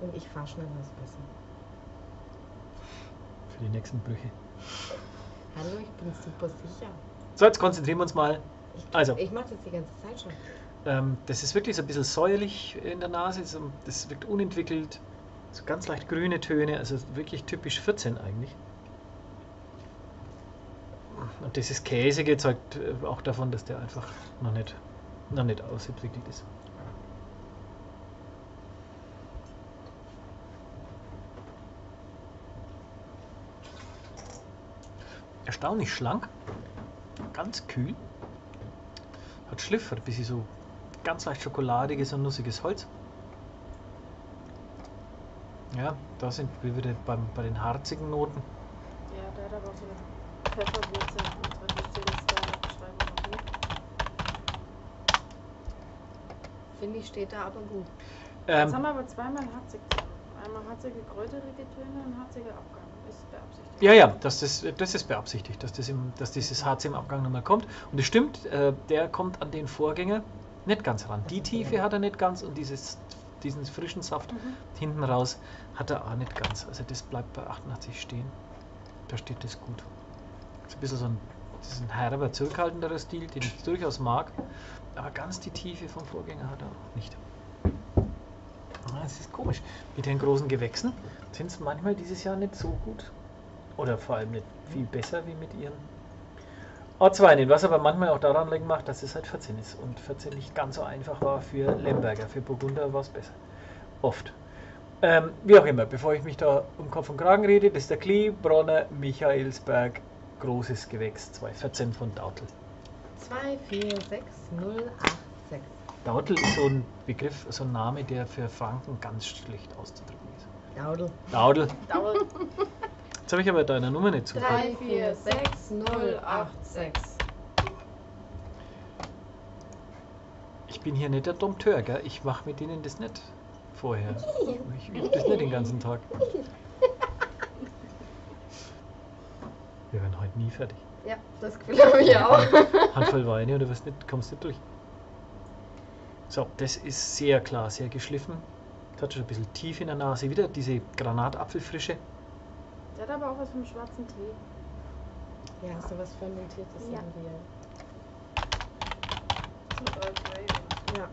Und ich fahre schneller ist besser. Für die nächsten Brüche. Hallo, ich bin super sicher. So, jetzt konzentrieren wir uns mal. Ich, Also. ich mache das die ganze Zeit schon. Ähm, das ist wirklich so ein bisschen säuerlich in der Nase. So, das wirkt unentwickelt. So ganz leicht grüne Töne. Also wirklich typisch 14 eigentlich. Und dieses Käsige zeugt äh, auch davon, dass der einfach noch nicht, noch nicht ausentwickelt ist. Erstaunlich schlank, ganz kühl, hat Schliff, hat ein bisschen so ganz leicht schokoladiges und nussiges Holz. Ja, da sind wir wieder beim, bei den harzigen Noten. Ja, der hat aber auch so eine Pfefferwürze. Unsere steht jetzt da in der Beschreibung noch. Finde ich, steht da aber gut. Jetzt haben Ähm, wir aber zweimal harzig drin. Einmal harzige, kräuterige Töne und harziger Abgang. Ist beabsichtigt. ja, ja, das ist, das ist beabsichtigt, dass, das im, dass dieses Harz im Abgang nochmal kommt. Und es stimmt, äh, der kommt an den Vorgänger nicht ganz ran. Die Tiefe hat er nicht ganz und dieses, diesen frischen Saft Mhm. hinten raus hat er auch nicht ganz. Also das bleibt bei 88 stehen. Da steht das gut. Das ist ein bisschen so ein, das ist ein herber, zurückhaltenderer Stil, den ich durchaus mag. Aber ganz die Tiefe vom Vorgänger hat er auch nicht. Ah, Es ist komisch. Mit den großen Gewächsen sind es manchmal dieses Jahr nicht so gut. Oder vor allem nicht viel besser wie mit ihren Ortsweinen. Was aber manchmal auch daran liegen macht, dass es halt 14 ist. Und 14 nicht ganz so einfach war für Lemberger. Für Burgunder war es besser. Oft. Ähm, wie auch immer, bevor ich mich da um Kopf und Kragen rede, das ist der Klee, Bronner, Michaelsberg, großes Gewächs, 214 von Dautel. 2, 4, 6, 0, 8, 6. Dautel ist so ein Begriff, so ein Name, der für Franken ganz schlecht auszudrücken ist. Daudel. Daudel. Dauer Jetzt habe ich aber deiner Nummer nicht zugehört. 3, 4, 6, 0, 8, 6. Ich bin hier nicht der Dompteur, gell? Ich mache mit denen das nicht vorher. Ich übe das nicht den ganzen Tag. Wir werden heute nie fertig. Ja, das Gefühl habe ich auch. Handvoll Weine oder was nicht, kommst nicht durch. So, das ist sehr klar, sehr geschliffen. Das hat schon ein bisschen tief in der Nase. Wieder diese Granatapfelfrische. Der hat aber auch was vom schwarzen Tee. Ja, hast du was Fermentiertes Ja. So so. Ja.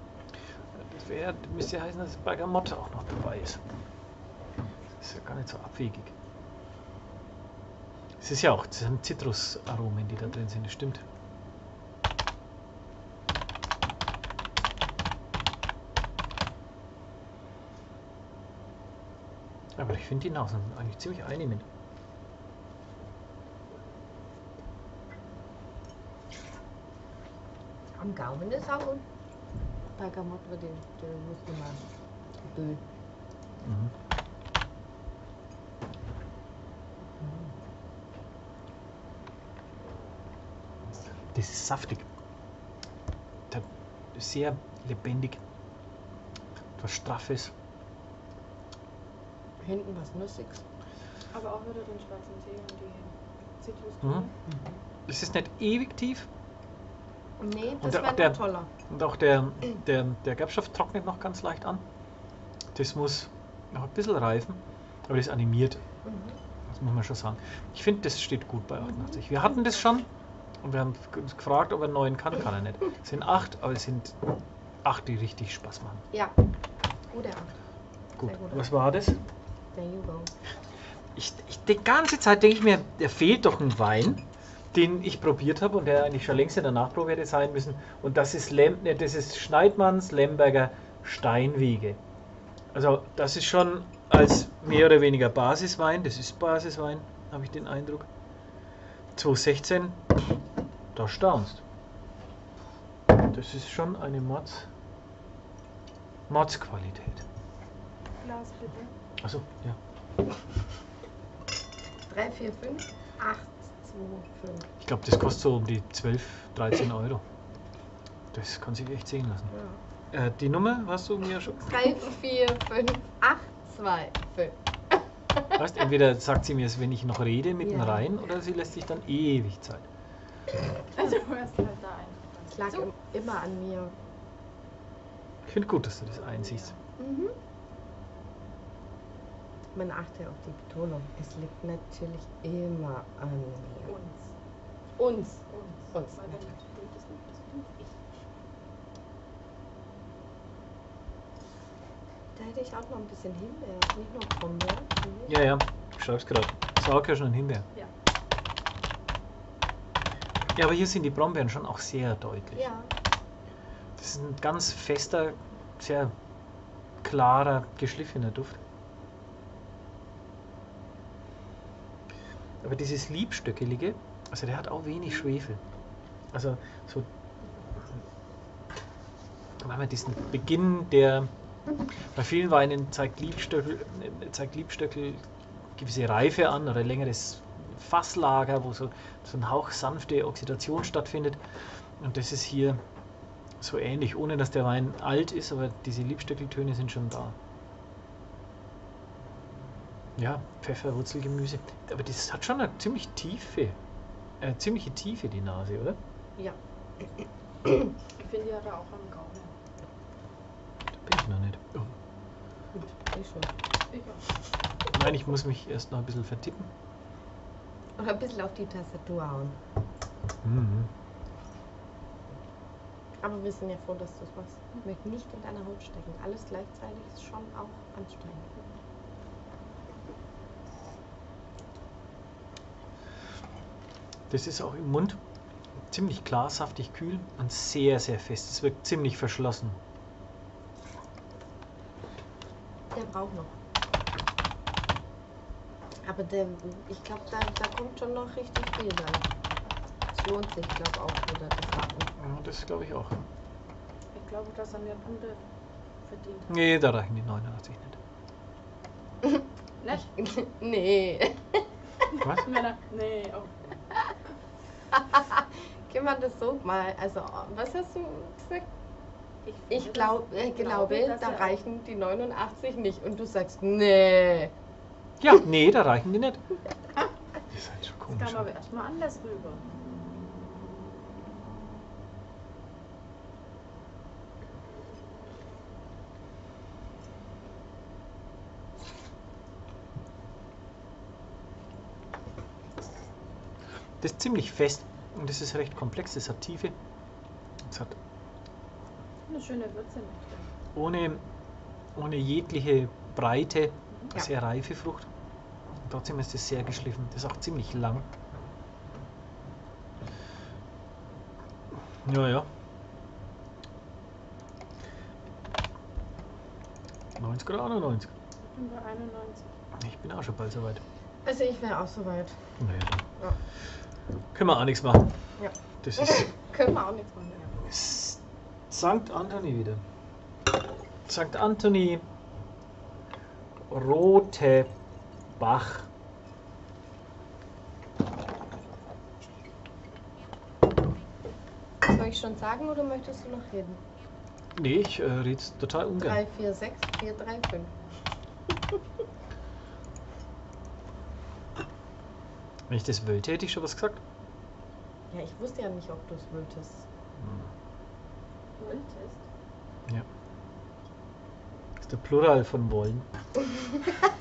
Das wär, müsste ja heißen, dass Bergamott auch noch dabei ist. Das ist ja gar nicht so abwegig. Es ist ja auch, das sind Zitrusaromen, die da drin sind, das stimmt. Aber ich finde die Nasen eigentlich ziemlich einnehmend. Am Gaumen ist auch ein Bergamott wird den, den muss man mal Bö. Mhm. Das ist saftig. Sehr lebendig. Was Straffes. Hinten was Nussiges. Aber auch wieder den schwarzen Tee und die Zitrus. Mhm. Es ist nicht ewig tief Nee, Und das wäre der- toller. und auch der, der, der Gerbstoff trocknet noch ganz leicht an. Das muss noch ein bisschen reifen, aber das ist animiert. Mhm. Das muss man schon sagen. Ich finde, das steht gut bei 88. Wir hatten das schon und wir haben uns gefragt, ob er einen neuen kann. Kann er nicht. Es sind acht, aber es sind acht, die richtig Spaß machen. Ja. Gute Acht. Gut, gut. was war das? There you go. Ich, ich, die ganze Zeit denke ich mir, der fehlt doch ein Wein, den ich probiert habe und der eigentlich schon längst in der Nachprobe hätte sein müssen. Und das ist, Lem, ne, das ist Schneidmanns Lemberger Steinwege. Also das ist schon als mehr oder weniger Basiswein, das ist Basiswein, habe ich den Eindruck. 2016, da staunst. Das ist schon eine Mords, Mordsqualität. Glas bitte. Achso, ja. 3, 4, 5, 8, 2, 5. Ich glaube, das kostet so um die 12, 13 Euro. Das kann sich echt sehen lassen. Ja. Äh, die Nummer hast du mir schon. 3, 4, 5, 8, 2, 5. Weißt, entweder sagt sie mir es, wenn ich noch rede, mitten Ja. rein, oder sie lässt sich dann ewig Zeit. Also du hast halt da Es lag einfach. im, immer an mir. Ich finde gut, dass du das einsiehst. Mhm. Man achte auf die Betonung. Es liegt natürlich immer an mir. Uns. Uns. Uns. Uns. Weil wenn du das nicht, das bin ich. Da hätte ich auch noch ein bisschen Himbeer. Nicht nur Brombeer. Mhm. Ja, ja, ich schreib's gerade. Sauerkirschen und Himbeer. Ja. Ja, aber hier sind die Brombeeren schon auch sehr deutlich. Ja. Das ist ein ganz fester, sehr klarer, geschliffener Duft. Aber dieses Liebstöckelige, also der hat auch wenig Schwefel. Also so, wenn man diesen Beginn der Bei vielen Weinen zeigt Liebstöckel, zeigt Liebstöckel gewisse Reife an oder längeres Fasslager, wo so, so ein Hauch sanfte Oxidation stattfindet. Und das ist hier so ähnlich, ohne dass der Wein alt ist, aber diese Liebstöckeltöne sind schon da. Ja, Pfeffer, Wurzelgemüse. Aber das hat schon eine ziemlich tiefe, äh, ziemliche Tiefe, die Nase, oder? Ja. Ich finde, die hat er auch am Gaumen. Bin ich noch nicht. Oh. Ich schon. Ich auch. Nein, ich muss mich erst noch ein bisschen vertippen. Oder ein bisschen auf die Tastatur hauen. Mhm. Aber wir sind ja froh, dass du es machst. Ich möchte nicht in deiner Haut stecken. Alles gleichzeitig ist schon auch anstrengend. Das ist auch im Mund ziemlich klar, saftig, kühl und sehr, sehr fest. Es wirkt ziemlich verschlossen. Der braucht noch. Aber der, ich glaube, da, da kommt schon noch richtig viel dann. Es lohnt sich, glaube auch wieder das Warten. Ja, das glaube ich auch. Ich glaube, dass er mehr Punkte verdient hat. Nee, da reichen die 89 nicht. Nicht? nee. Was? Männer? Nee, oh. Kann man das so mal, also was hast du gesagt? Ich finde, glaub, äh, glaube, dass da reichen die 89 nicht. Und du sagst, nee. Ja, nee, da reichen die nicht. Das ist halt schon Das komisch. kam aber erstmal anders rüber. Das ist ziemlich fest und das ist recht komplex. Das hat Tiefe. Es hat Eine schöne Würze mit drin. ohne, ohne jegliche Breite Ja. sehr reife Frucht. Trotzdem ist es sehr geschliffen. Das ist auch ziemlich lang. Ja, ja. 90 oder 91? Ich bin bei 91. Ich bin auch schon bald soweit. Also ich wäre auch soweit. Naja, Ja. Können wir auch nichts machen. Ja. Das ist Können wir auch nichts machen. St. Anthony wieder. St. Anthony Rote Bach. Soll ich schon sagen oder möchtest du noch reden? Nee, ich äh, rede total ungern. 3, 4, 6, 4, 3, 5. Wenn ich das wollte, hätte ich schon was gesagt. Ja, ich wusste ja nicht, ob du es wolltest. Wolltest? Ja. Das ist der Plural von wollen.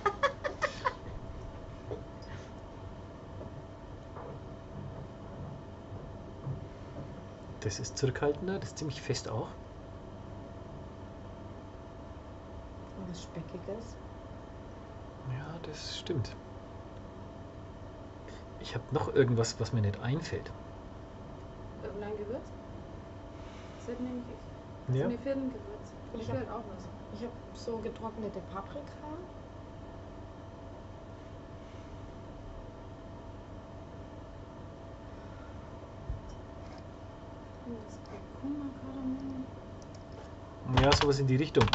Das ist zurückhaltender, das ist ziemlich fest auch. Was Speckiges. Ja, das stimmt. Ich habe noch irgendwas, was mir nicht einfällt. Irgendein Gewürz? Das hätte nämlich ich. Ja. Ja. Mir fehlt ein Gewürz. Ich Ich fehlt auch was. Ich habe so getrocknete Paprika. Und das Kurkuma Kardamom. Ja, sowas in die Richtung.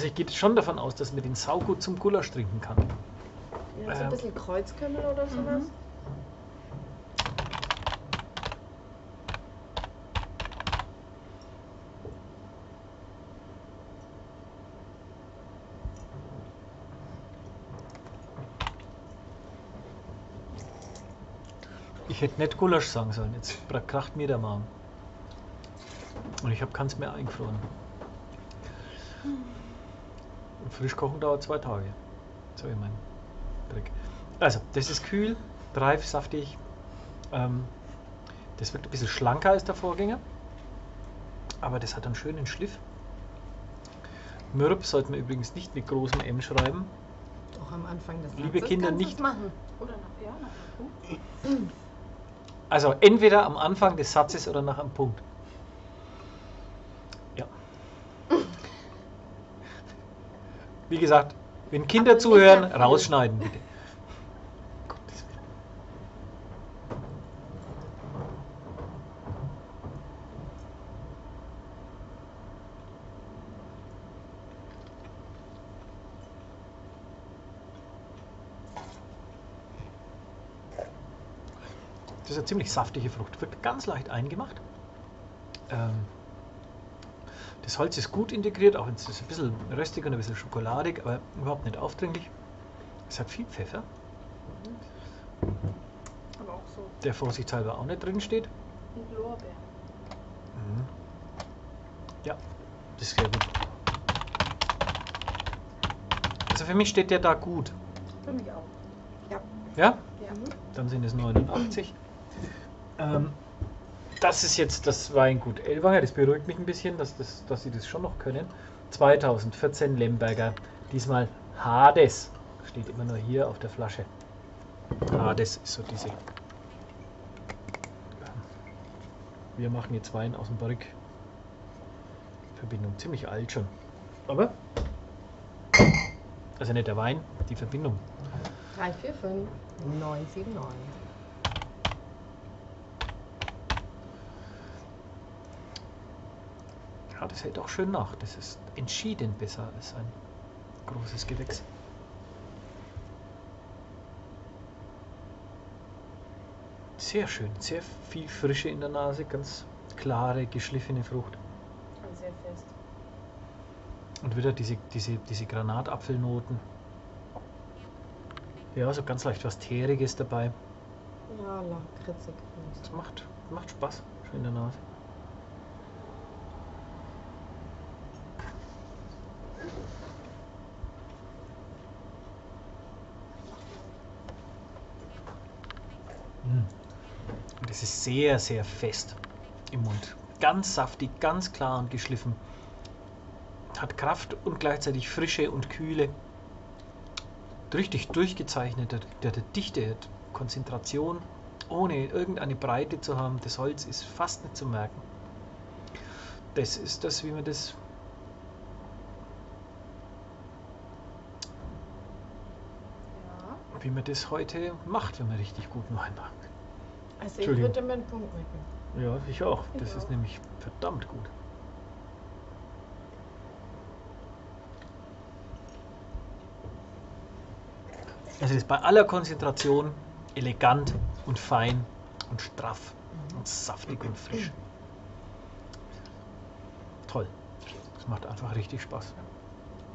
Also ich gehe schon davon aus, dass man den saugut zum Gulasch trinken kann. Ja, so ein Ähm. bisschen Kreuzkümmel oder sowas. Mhm. Ich hätte nicht Gulasch sagen sollen, jetzt kracht mir der Magen. Und ich habe keins mehr eingefroren. Und frisch kochen dauert zwei Tage. So ich mein Trick. Also, das ist kühl, reif, saftig. Ähm, das wirkt ein bisschen schlanker als der Vorgänger. Aber das hat einen schönen Schliff. Mürb sollte man übrigens nicht mit großem M schreiben. Doch am Anfang des Liebe Satzes Kinder, nicht- machen. Oder nach, ja, nach dem Punkt. Also entweder am Anfang des Satzes oder nach einem Punkt. Wie gesagt, wenn Kinder zuhören, rausschneiden bitte. Das ist eine ziemlich saftige Frucht. Wird ganz leicht eingemacht. Ähm, das Holz ist gut integriert, auch wenn es ein bisschen röstig und ein bisschen schokoladig, aber überhaupt nicht aufdringlich. Es hat viel Pfeffer, Aber auch so. der vorsichtshalber auch nicht drin steht. Und Lorbeeren. Mhm. Ja, das ist sehr gut. Also für mich steht der da gut. Für mich auch. Ja. Ja? Ja. Dann sind es 89. Ähm, das ist jetzt das Weingut Elwanger. Das beruhigt mich ein bisschen, dass, das, dass sie das schon noch können. 2014 Lemberger. Diesmal Hades. Steht immer nur hier auf der Flasche. Hades ist so diese. Wir machen jetzt Wein aus dem Barrique. Verbindung. Ziemlich alt schon. Aber. Also nicht der Wein, die Verbindung. 3, 4, 5, 9, 7, 9. Ja, das hält auch schön nach. Das ist entschieden besser als ein großes Gewächs. Sehr schön, sehr viel Frische in der Nase, ganz klare, geschliffene Frucht. Und sehr fest. Und wieder diese, diese, diese Granatapfelnoten. Ja, so ganz leicht was Teeriges dabei. Ja, ich Das macht, macht Spaß, schön in der Nase. Mm. Und es ist sehr, sehr fest im Mund. Ganz saftig, ganz klar und geschliffen. Hat Kraft und gleichzeitig Frische und Kühle. Richtig durchgezeichnet, der, der, Dichte, der Konzentration, ohne irgendeine Breite zu haben. Das Holz ist fast nicht zu merken. Das ist das, wie man das wie man das heute macht, wenn man richtig guten Wein macht. Also ich würde mir einen Punkt machen. Ja, ich auch. Ich Das ist auch. nämlich verdammt gut. Also das ist bei aller Konzentration elegant und fein und straff und saftig und frisch. Toll. Das macht einfach richtig Spaß.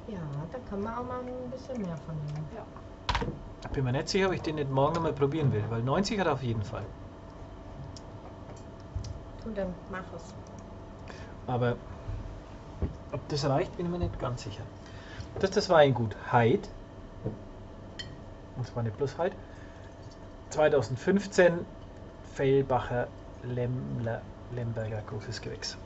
Ja, da kann man auch mal ein bisschen mehr von nehmen. Ja. Ich bin mir nicht sicher, ob ich den nicht morgen nochmal probieren will, weil 90 hat er auf jeden Fall. Du, dann mach es. Aber ob das reicht, bin ich mir nicht ganz sicher. Das ist das Weingut Heid. Und zwar bloß Heid. 2015 Fellbacher Lemmler, Lemberger großes Gewächs.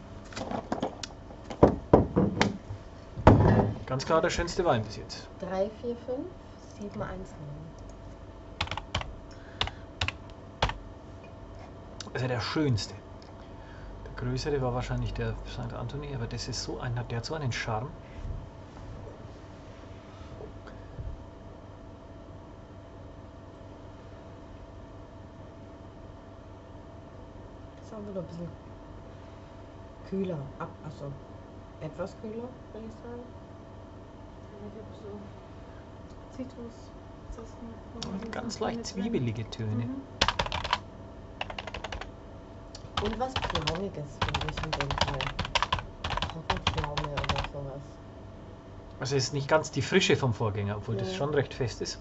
Ganz klar der schönste Wein bis jetzt. 3, 4, 5, 7, 1, 9. Also der schönste. Der größere war wahrscheinlich der St. Anthony, aber das ist so ein, der hat so einen Charme. Ist auch wieder ein bisschen kühler. Ab, also etwas kühler, würde ich sagen. Ich habe so Zitrus. Ganz leicht zwiebelige Töne. Mhm. Und was Pflaumiges, finde ich in dem Fall. Trockenpflaume oder sowas. Also es ist nicht ganz die Frische vom Vorgänger, obwohl das Nee. schon recht fest ist.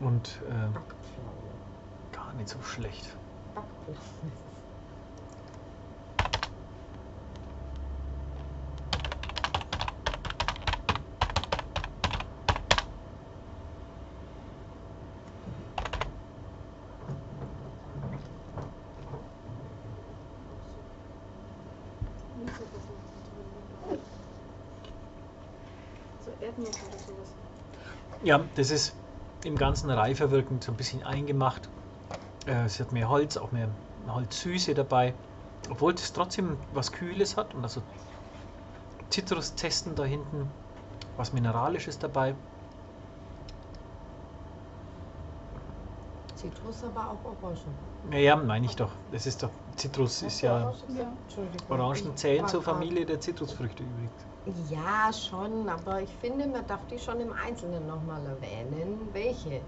Und äh, gar nicht so schlecht. Backpflaume. Nicht so was noch drin. So Erdnuss oder sowas. Ja, das ist im Ganzen reifer wirkend, so ein bisschen eingemacht. Äh, es hat mehr Holz, auch mehr Holzsüße dabei. Obwohl es trotzdem was Kühles hat und also Zitruszesten da hinten, was Mineralisches dabei. Zitrus, aber auch Orangen. Naja, meine ich doch. Das ist doch, Zitrus ist ja? Ja. Orangen zählen zur Familie der Zitrusfrüchte übrigens. Ja, schon, aber ich finde, man darf die schon im Einzelnen nochmal erwähnen, welche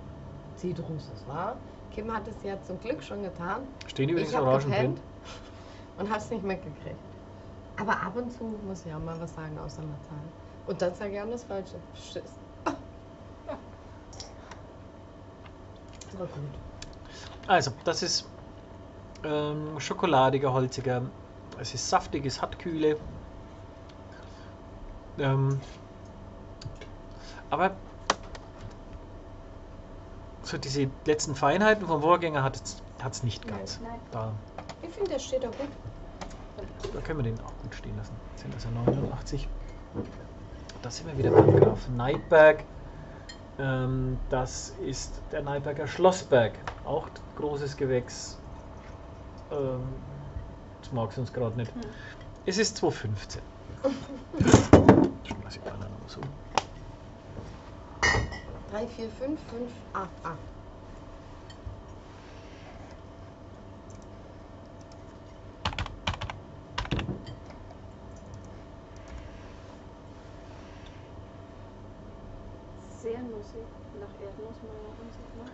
Zitrus es war. Kim hat es ja zum Glück schon getan. Stehen übrigens ich habe Orangen drin. und habe es nicht mitgekriegt. Aber ab und zu muss ich auch mal was sagen außer Zahl. Und dann sage ich auch das Falsche. Schiss. Aber gut. Also, das ist ähm, schokoladiger, holziger. Es ist saftig, es hat Kühle. Ähm, aber so diese letzten Feinheiten vom Vorgänger hat es nicht Nein. ganz. Nein. Da, Ich finde, der steht auch gut. da können wir den auch gut stehen lassen. Das sind also 89. Da sind wir wieder beim Graf Neidberg. Ähm, das ist der Neidberger Schlossberg. Auch großes Gewächs. Ähm, das mag es uns gerade nicht. Hm. Es ist 215. Schmeiß ich mal noch so. 3, 4, 5, 5, 8, 8. Nach und so. Ne?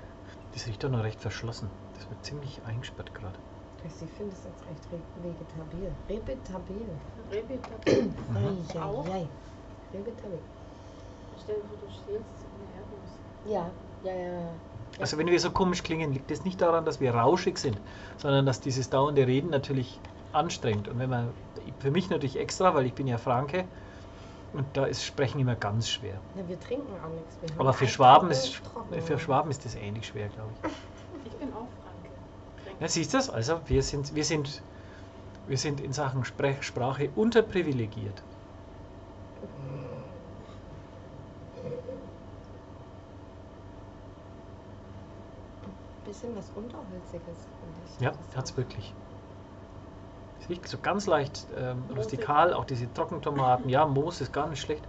Das riecht doch noch recht verschlossen. Das wird ziemlich eingesperrt gerade. Ich finde es jetzt recht re- vegetabil. Rebetabil. Rebitabil. Mhm. Auch? Eieiei. Rebetabil. Stell dir vor, du stehlst eine Erdnuss. Ja, ja, ja. ja. Also wenn wir so komisch klingen, liegt das nicht daran, dass wir rauschig sind, sondern dass dieses dauernde Reden natürlich anstrengt. Und wenn man, für mich natürlich extra, weil ich bin ja Franke, und da ist Sprechen immer ganz schwer. Na, wir trinken auch nichts. Wir Aber für Schwaben ist, trocken. für Schwaben ist das ähnlich schwer, glaube ich. Ich bin auch Franke. Ja, siehst du das? Also wir sind, wir sind, wir sind in Sachen Sprech Sprache unterprivilegiert. Bisschen was Unterholziges, finde ich. Ja, hat's auch. wirklich. Riecht so ganz leicht ähm, rustikal, auch diese Trockentomaten. Ja, Moos ist gar nicht schlecht.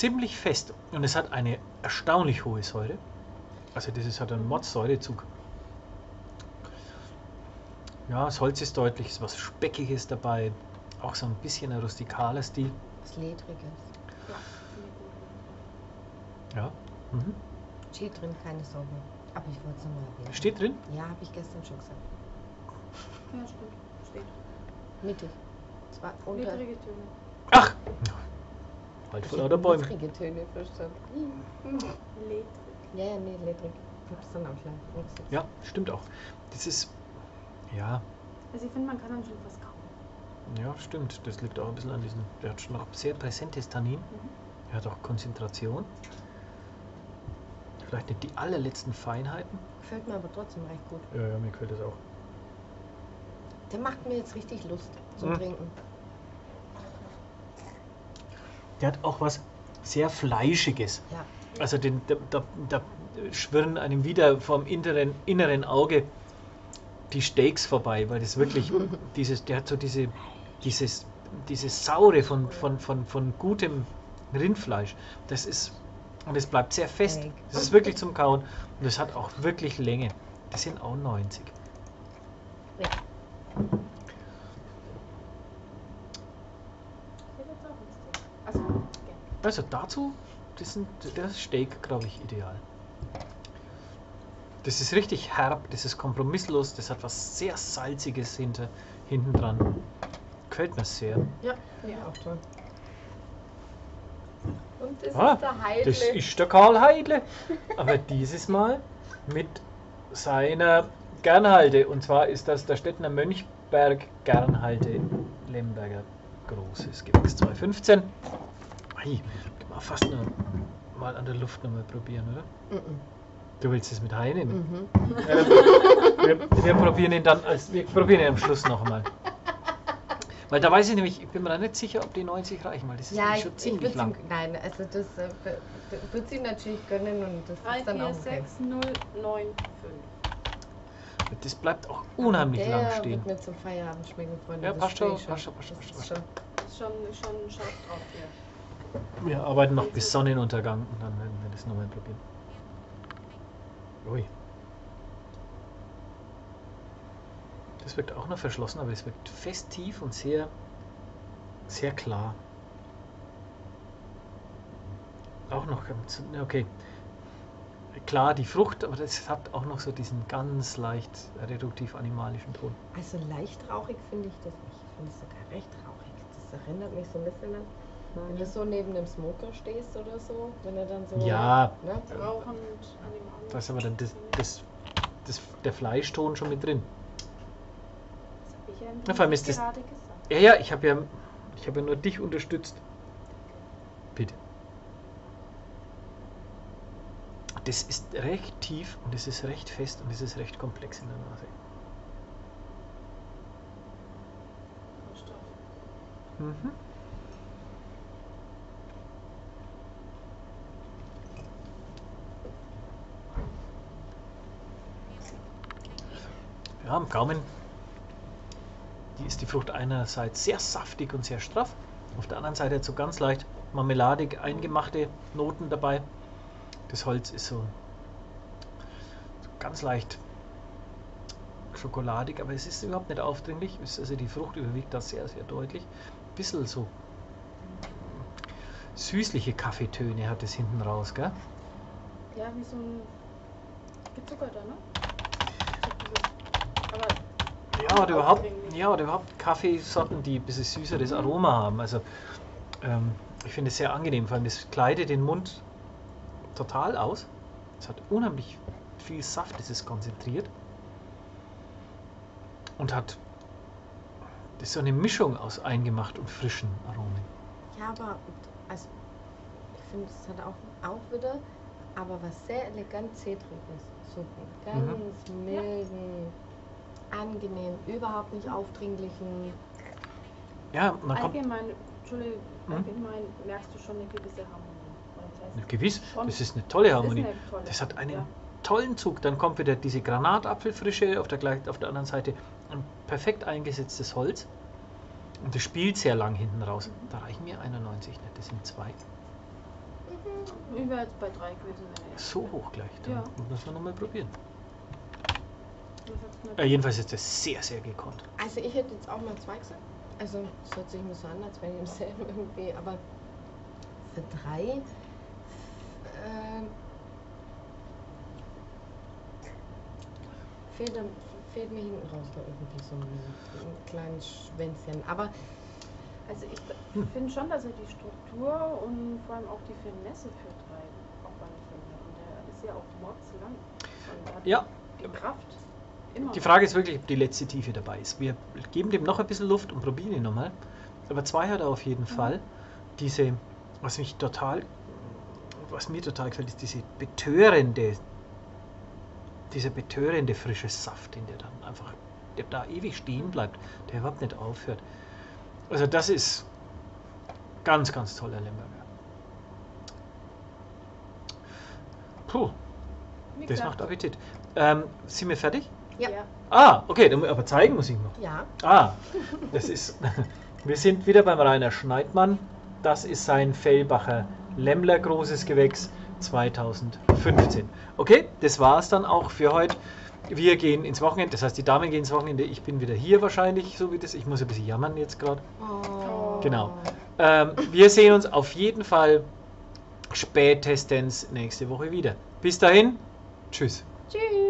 Ziemlich fest und es hat eine erstaunlich hohe Säure. Also das ist halt ein Mordssäurezug. Ja, das Holz ist deutlich, ist was Speckiges dabei. Auch so ein bisschen ein rustikaler Stil. Was Ledriges. Ja. Mhm. Steht drin, keine Sorge. Aber ich wollte es nochmal erwähnen. Steht drin? Ja, habe ich gestern schon gesagt. Ja, stimmt. Steht. Mittig. Zwar unter. Niedrige Töne. Ach! Halt hab lauter Bäumen. Töne verstanden. Ledrig. Ja, ja, nee, ledrig. Hab's dann auch gleich umgesetzt. Ja, stimmt auch. Das ist. Ja, Also ich finde, man kann dann schon was kauen. ja, stimmt. Das liegt auch ein bisschen an diesem. Der hat schon noch sehr präsentes Tannin. Er hat auch Konzentration. Vielleicht nicht die allerletzten Feinheiten. Gefällt mir aber trotzdem recht gut. Ja, ja, mir gefällt das auch. Der macht mir jetzt richtig Lust zum Mhm. Trinken. Der hat auch was sehr Fleischiges. Ja. Also den, da, da, da schwirren einem wieder vom inneren, inneren Auge die Steaks vorbei, weil das wirklich dieses, der hat so diese, dieses, dieses Saure von, von, von, von gutem Rindfleisch. Das ist, und es bleibt sehr fest. Das ist wirklich zum Kauen und es hat auch wirklich Länge. Das sind auch 90. Ja. Ich hätte jetzt auch ein Steak. Also, gern. Also dazu, das, sind, das Steak, glaube ich, ideal. Das ist richtig herb, das ist kompromisslos, das hat was sehr Salziges hinter, hinten dran. Gefällt mir sehr. Ja, ich auch toll. Und das Ah, ist der Heidle. Das ist der Karl Heidle. Aber dieses Mal mit seiner Gernhalde. Und zwar ist das der Stettner Mönchberg Gernhalde Lemberger großes Gewächs 215. Ei, man fast nur mal an der Luft nochmal probieren, oder? Mhm. Du willst es mit Hai nehmen? Mhm. Ja, wir, wir probieren ihn dann als wir probieren ihn am Schluss noch einmal. Weil da weiß ich nämlich, ich bin mir da nicht sicher, ob die 90 reichen, weil das ist Ja, ich, schon ich ziemlich würde lang. Nein, also das äh, wird sie natürlich gönnen und das 3, ist dann 4, auch okay. 6, 0, 9, 5. das bleibt auch unheimlich Der lang stehen. wird mir zum Feierabend schmecken, Freunde. Ja, das passt schon, ich passt schon, passt schon, Das passt ist schon. Ist schon, ist schon scharf drauf hier. Wir arbeiten noch bis Sonnenuntergang und dann werden wir das nochmal probieren. Ui. Das wirkt auch noch verschlossen, aber es wirkt fest tief und sehr, sehr klar. Auch noch okay. Klar, die Frucht, aber das hat auch noch so diesen ganz leicht reduktiv animalischen Ton. Also leicht rauchig finde ich das nicht. Ich finde es sogar recht rauchig. Das erinnert mich so ein bisschen an, wenn du so neben dem Smoker stehst oder so, wenn er dann so. Ja. Ne? Rauchen und Animalien. Da ist aber dann das, das, das, der Fleischton schon mit drin. Das habe ich ja im das- gerade gesagt. Ja, ja, ich habe ja, ich habe ja nur dich unterstützt. Bitte. Das ist recht tief und es ist recht fest und es ist recht komplex in der Nase. Mhm. Ja, am Gaumen die ist die Frucht einerseits sehr saftig und sehr straff, auf der anderen Seite hat so ganz leicht marmeladig eingemachte Noten dabei. Das Holz ist so, ganz leicht schokoladig, aber es ist überhaupt nicht aufdringlich. Also die Frucht überwiegt das sehr, sehr deutlich. Bisschen so süßliche Kaffeetöne hat es hinten raus, gell? Ja, wie so ein gezuckerter, ne? Aber Ja, oder überhaupt, ja, oder überhaupt Kaffeesorten, die ein bisschen süßeres Aroma haben. Also ähm, ich finde es sehr angenehm, vor allem das kleidet den Mund total aus. Es hat unheimlich viel Saft, es ist konzentriert. Und hat das ist so eine Mischung aus eingemacht und frischen Aromen. Ja, aber also, ich finde, es hat auch, auch wieder, aber was sehr elegant Zedriges. So einen Mhm. ganz milden, angenehm, überhaupt nicht aufdringlichen. Ja, dann kommt allgemein, Entschuldigung, Hm? allgemein merkst du schon eine gewisse Harmonie. Das heißt, gewiss, schon. das ist eine tolle Das Harmonie. eine tolle Das hat einen ja. tollen Zug. Dann kommt wieder diese Granatapfelfrische, auf der, auf der anderen Seite ein perfekt eingesetztes Holz. Und das spielt sehr lang hinten raus. Da reichen mir 91 nicht, das sind zwei. Ich wäre jetzt bei drei gewesen, wenn ich. So hoch gleich. Dann Ja. müssen wir nochmal probieren. Äh, jedenfalls ist das sehr, sehr gekonnt. Also ich hätte jetzt auch mal zwei gesagt. Also es hört sich immer so an, als wäre ich im selben irgendwie, aber für drei ähm, fehlt, fehlt mir hinten raus da irgendwie so ein, ein kleines Schwänzchen. Aber Also ich Hm. finde schon, dass er die Struktur und vor allem auch die Finesse für drei auf alle Fälle. Und der ist ja auch mordslang. Und hat Ja, die Kraft. Immer. die Frage ist wirklich, ob die letzte Tiefe dabei ist. Wir geben dem noch ein bisschen Luft und probieren ihn nochmal. Aber zwei hat er auf jeden Fall. Diese, was mich total, was mir total gefällt, ist diese betörende, dieser betörende frische Saft, in der dann einfach, der da ewig stehen bleibt, der überhaupt nicht aufhört. Also das ist ganz, ganz toller Lemberger. Puh, Wie das macht Appetit. Ähm, sind wir fertig? Ja. Ja. Ah, okay, dann, aber zeigen muss ich noch. ja, Ah, das ist. Wir sind wieder beim Rainer Schneidmann. Das ist sein Fellbacher Lemmler großes Gewächs 2015. Okay, das war es dann auch für heute. Wir gehen ins Wochenende, das heißt, die Damen gehen ins Wochenende. Ich bin wieder hier wahrscheinlich, so wie das. Ich muss ein bisschen jammern jetzt gerade. Oh. Genau. Ähm, wir sehen uns auf jeden Fall spätestens nächste Woche wieder. Bis dahin, tschüss. Tschüss.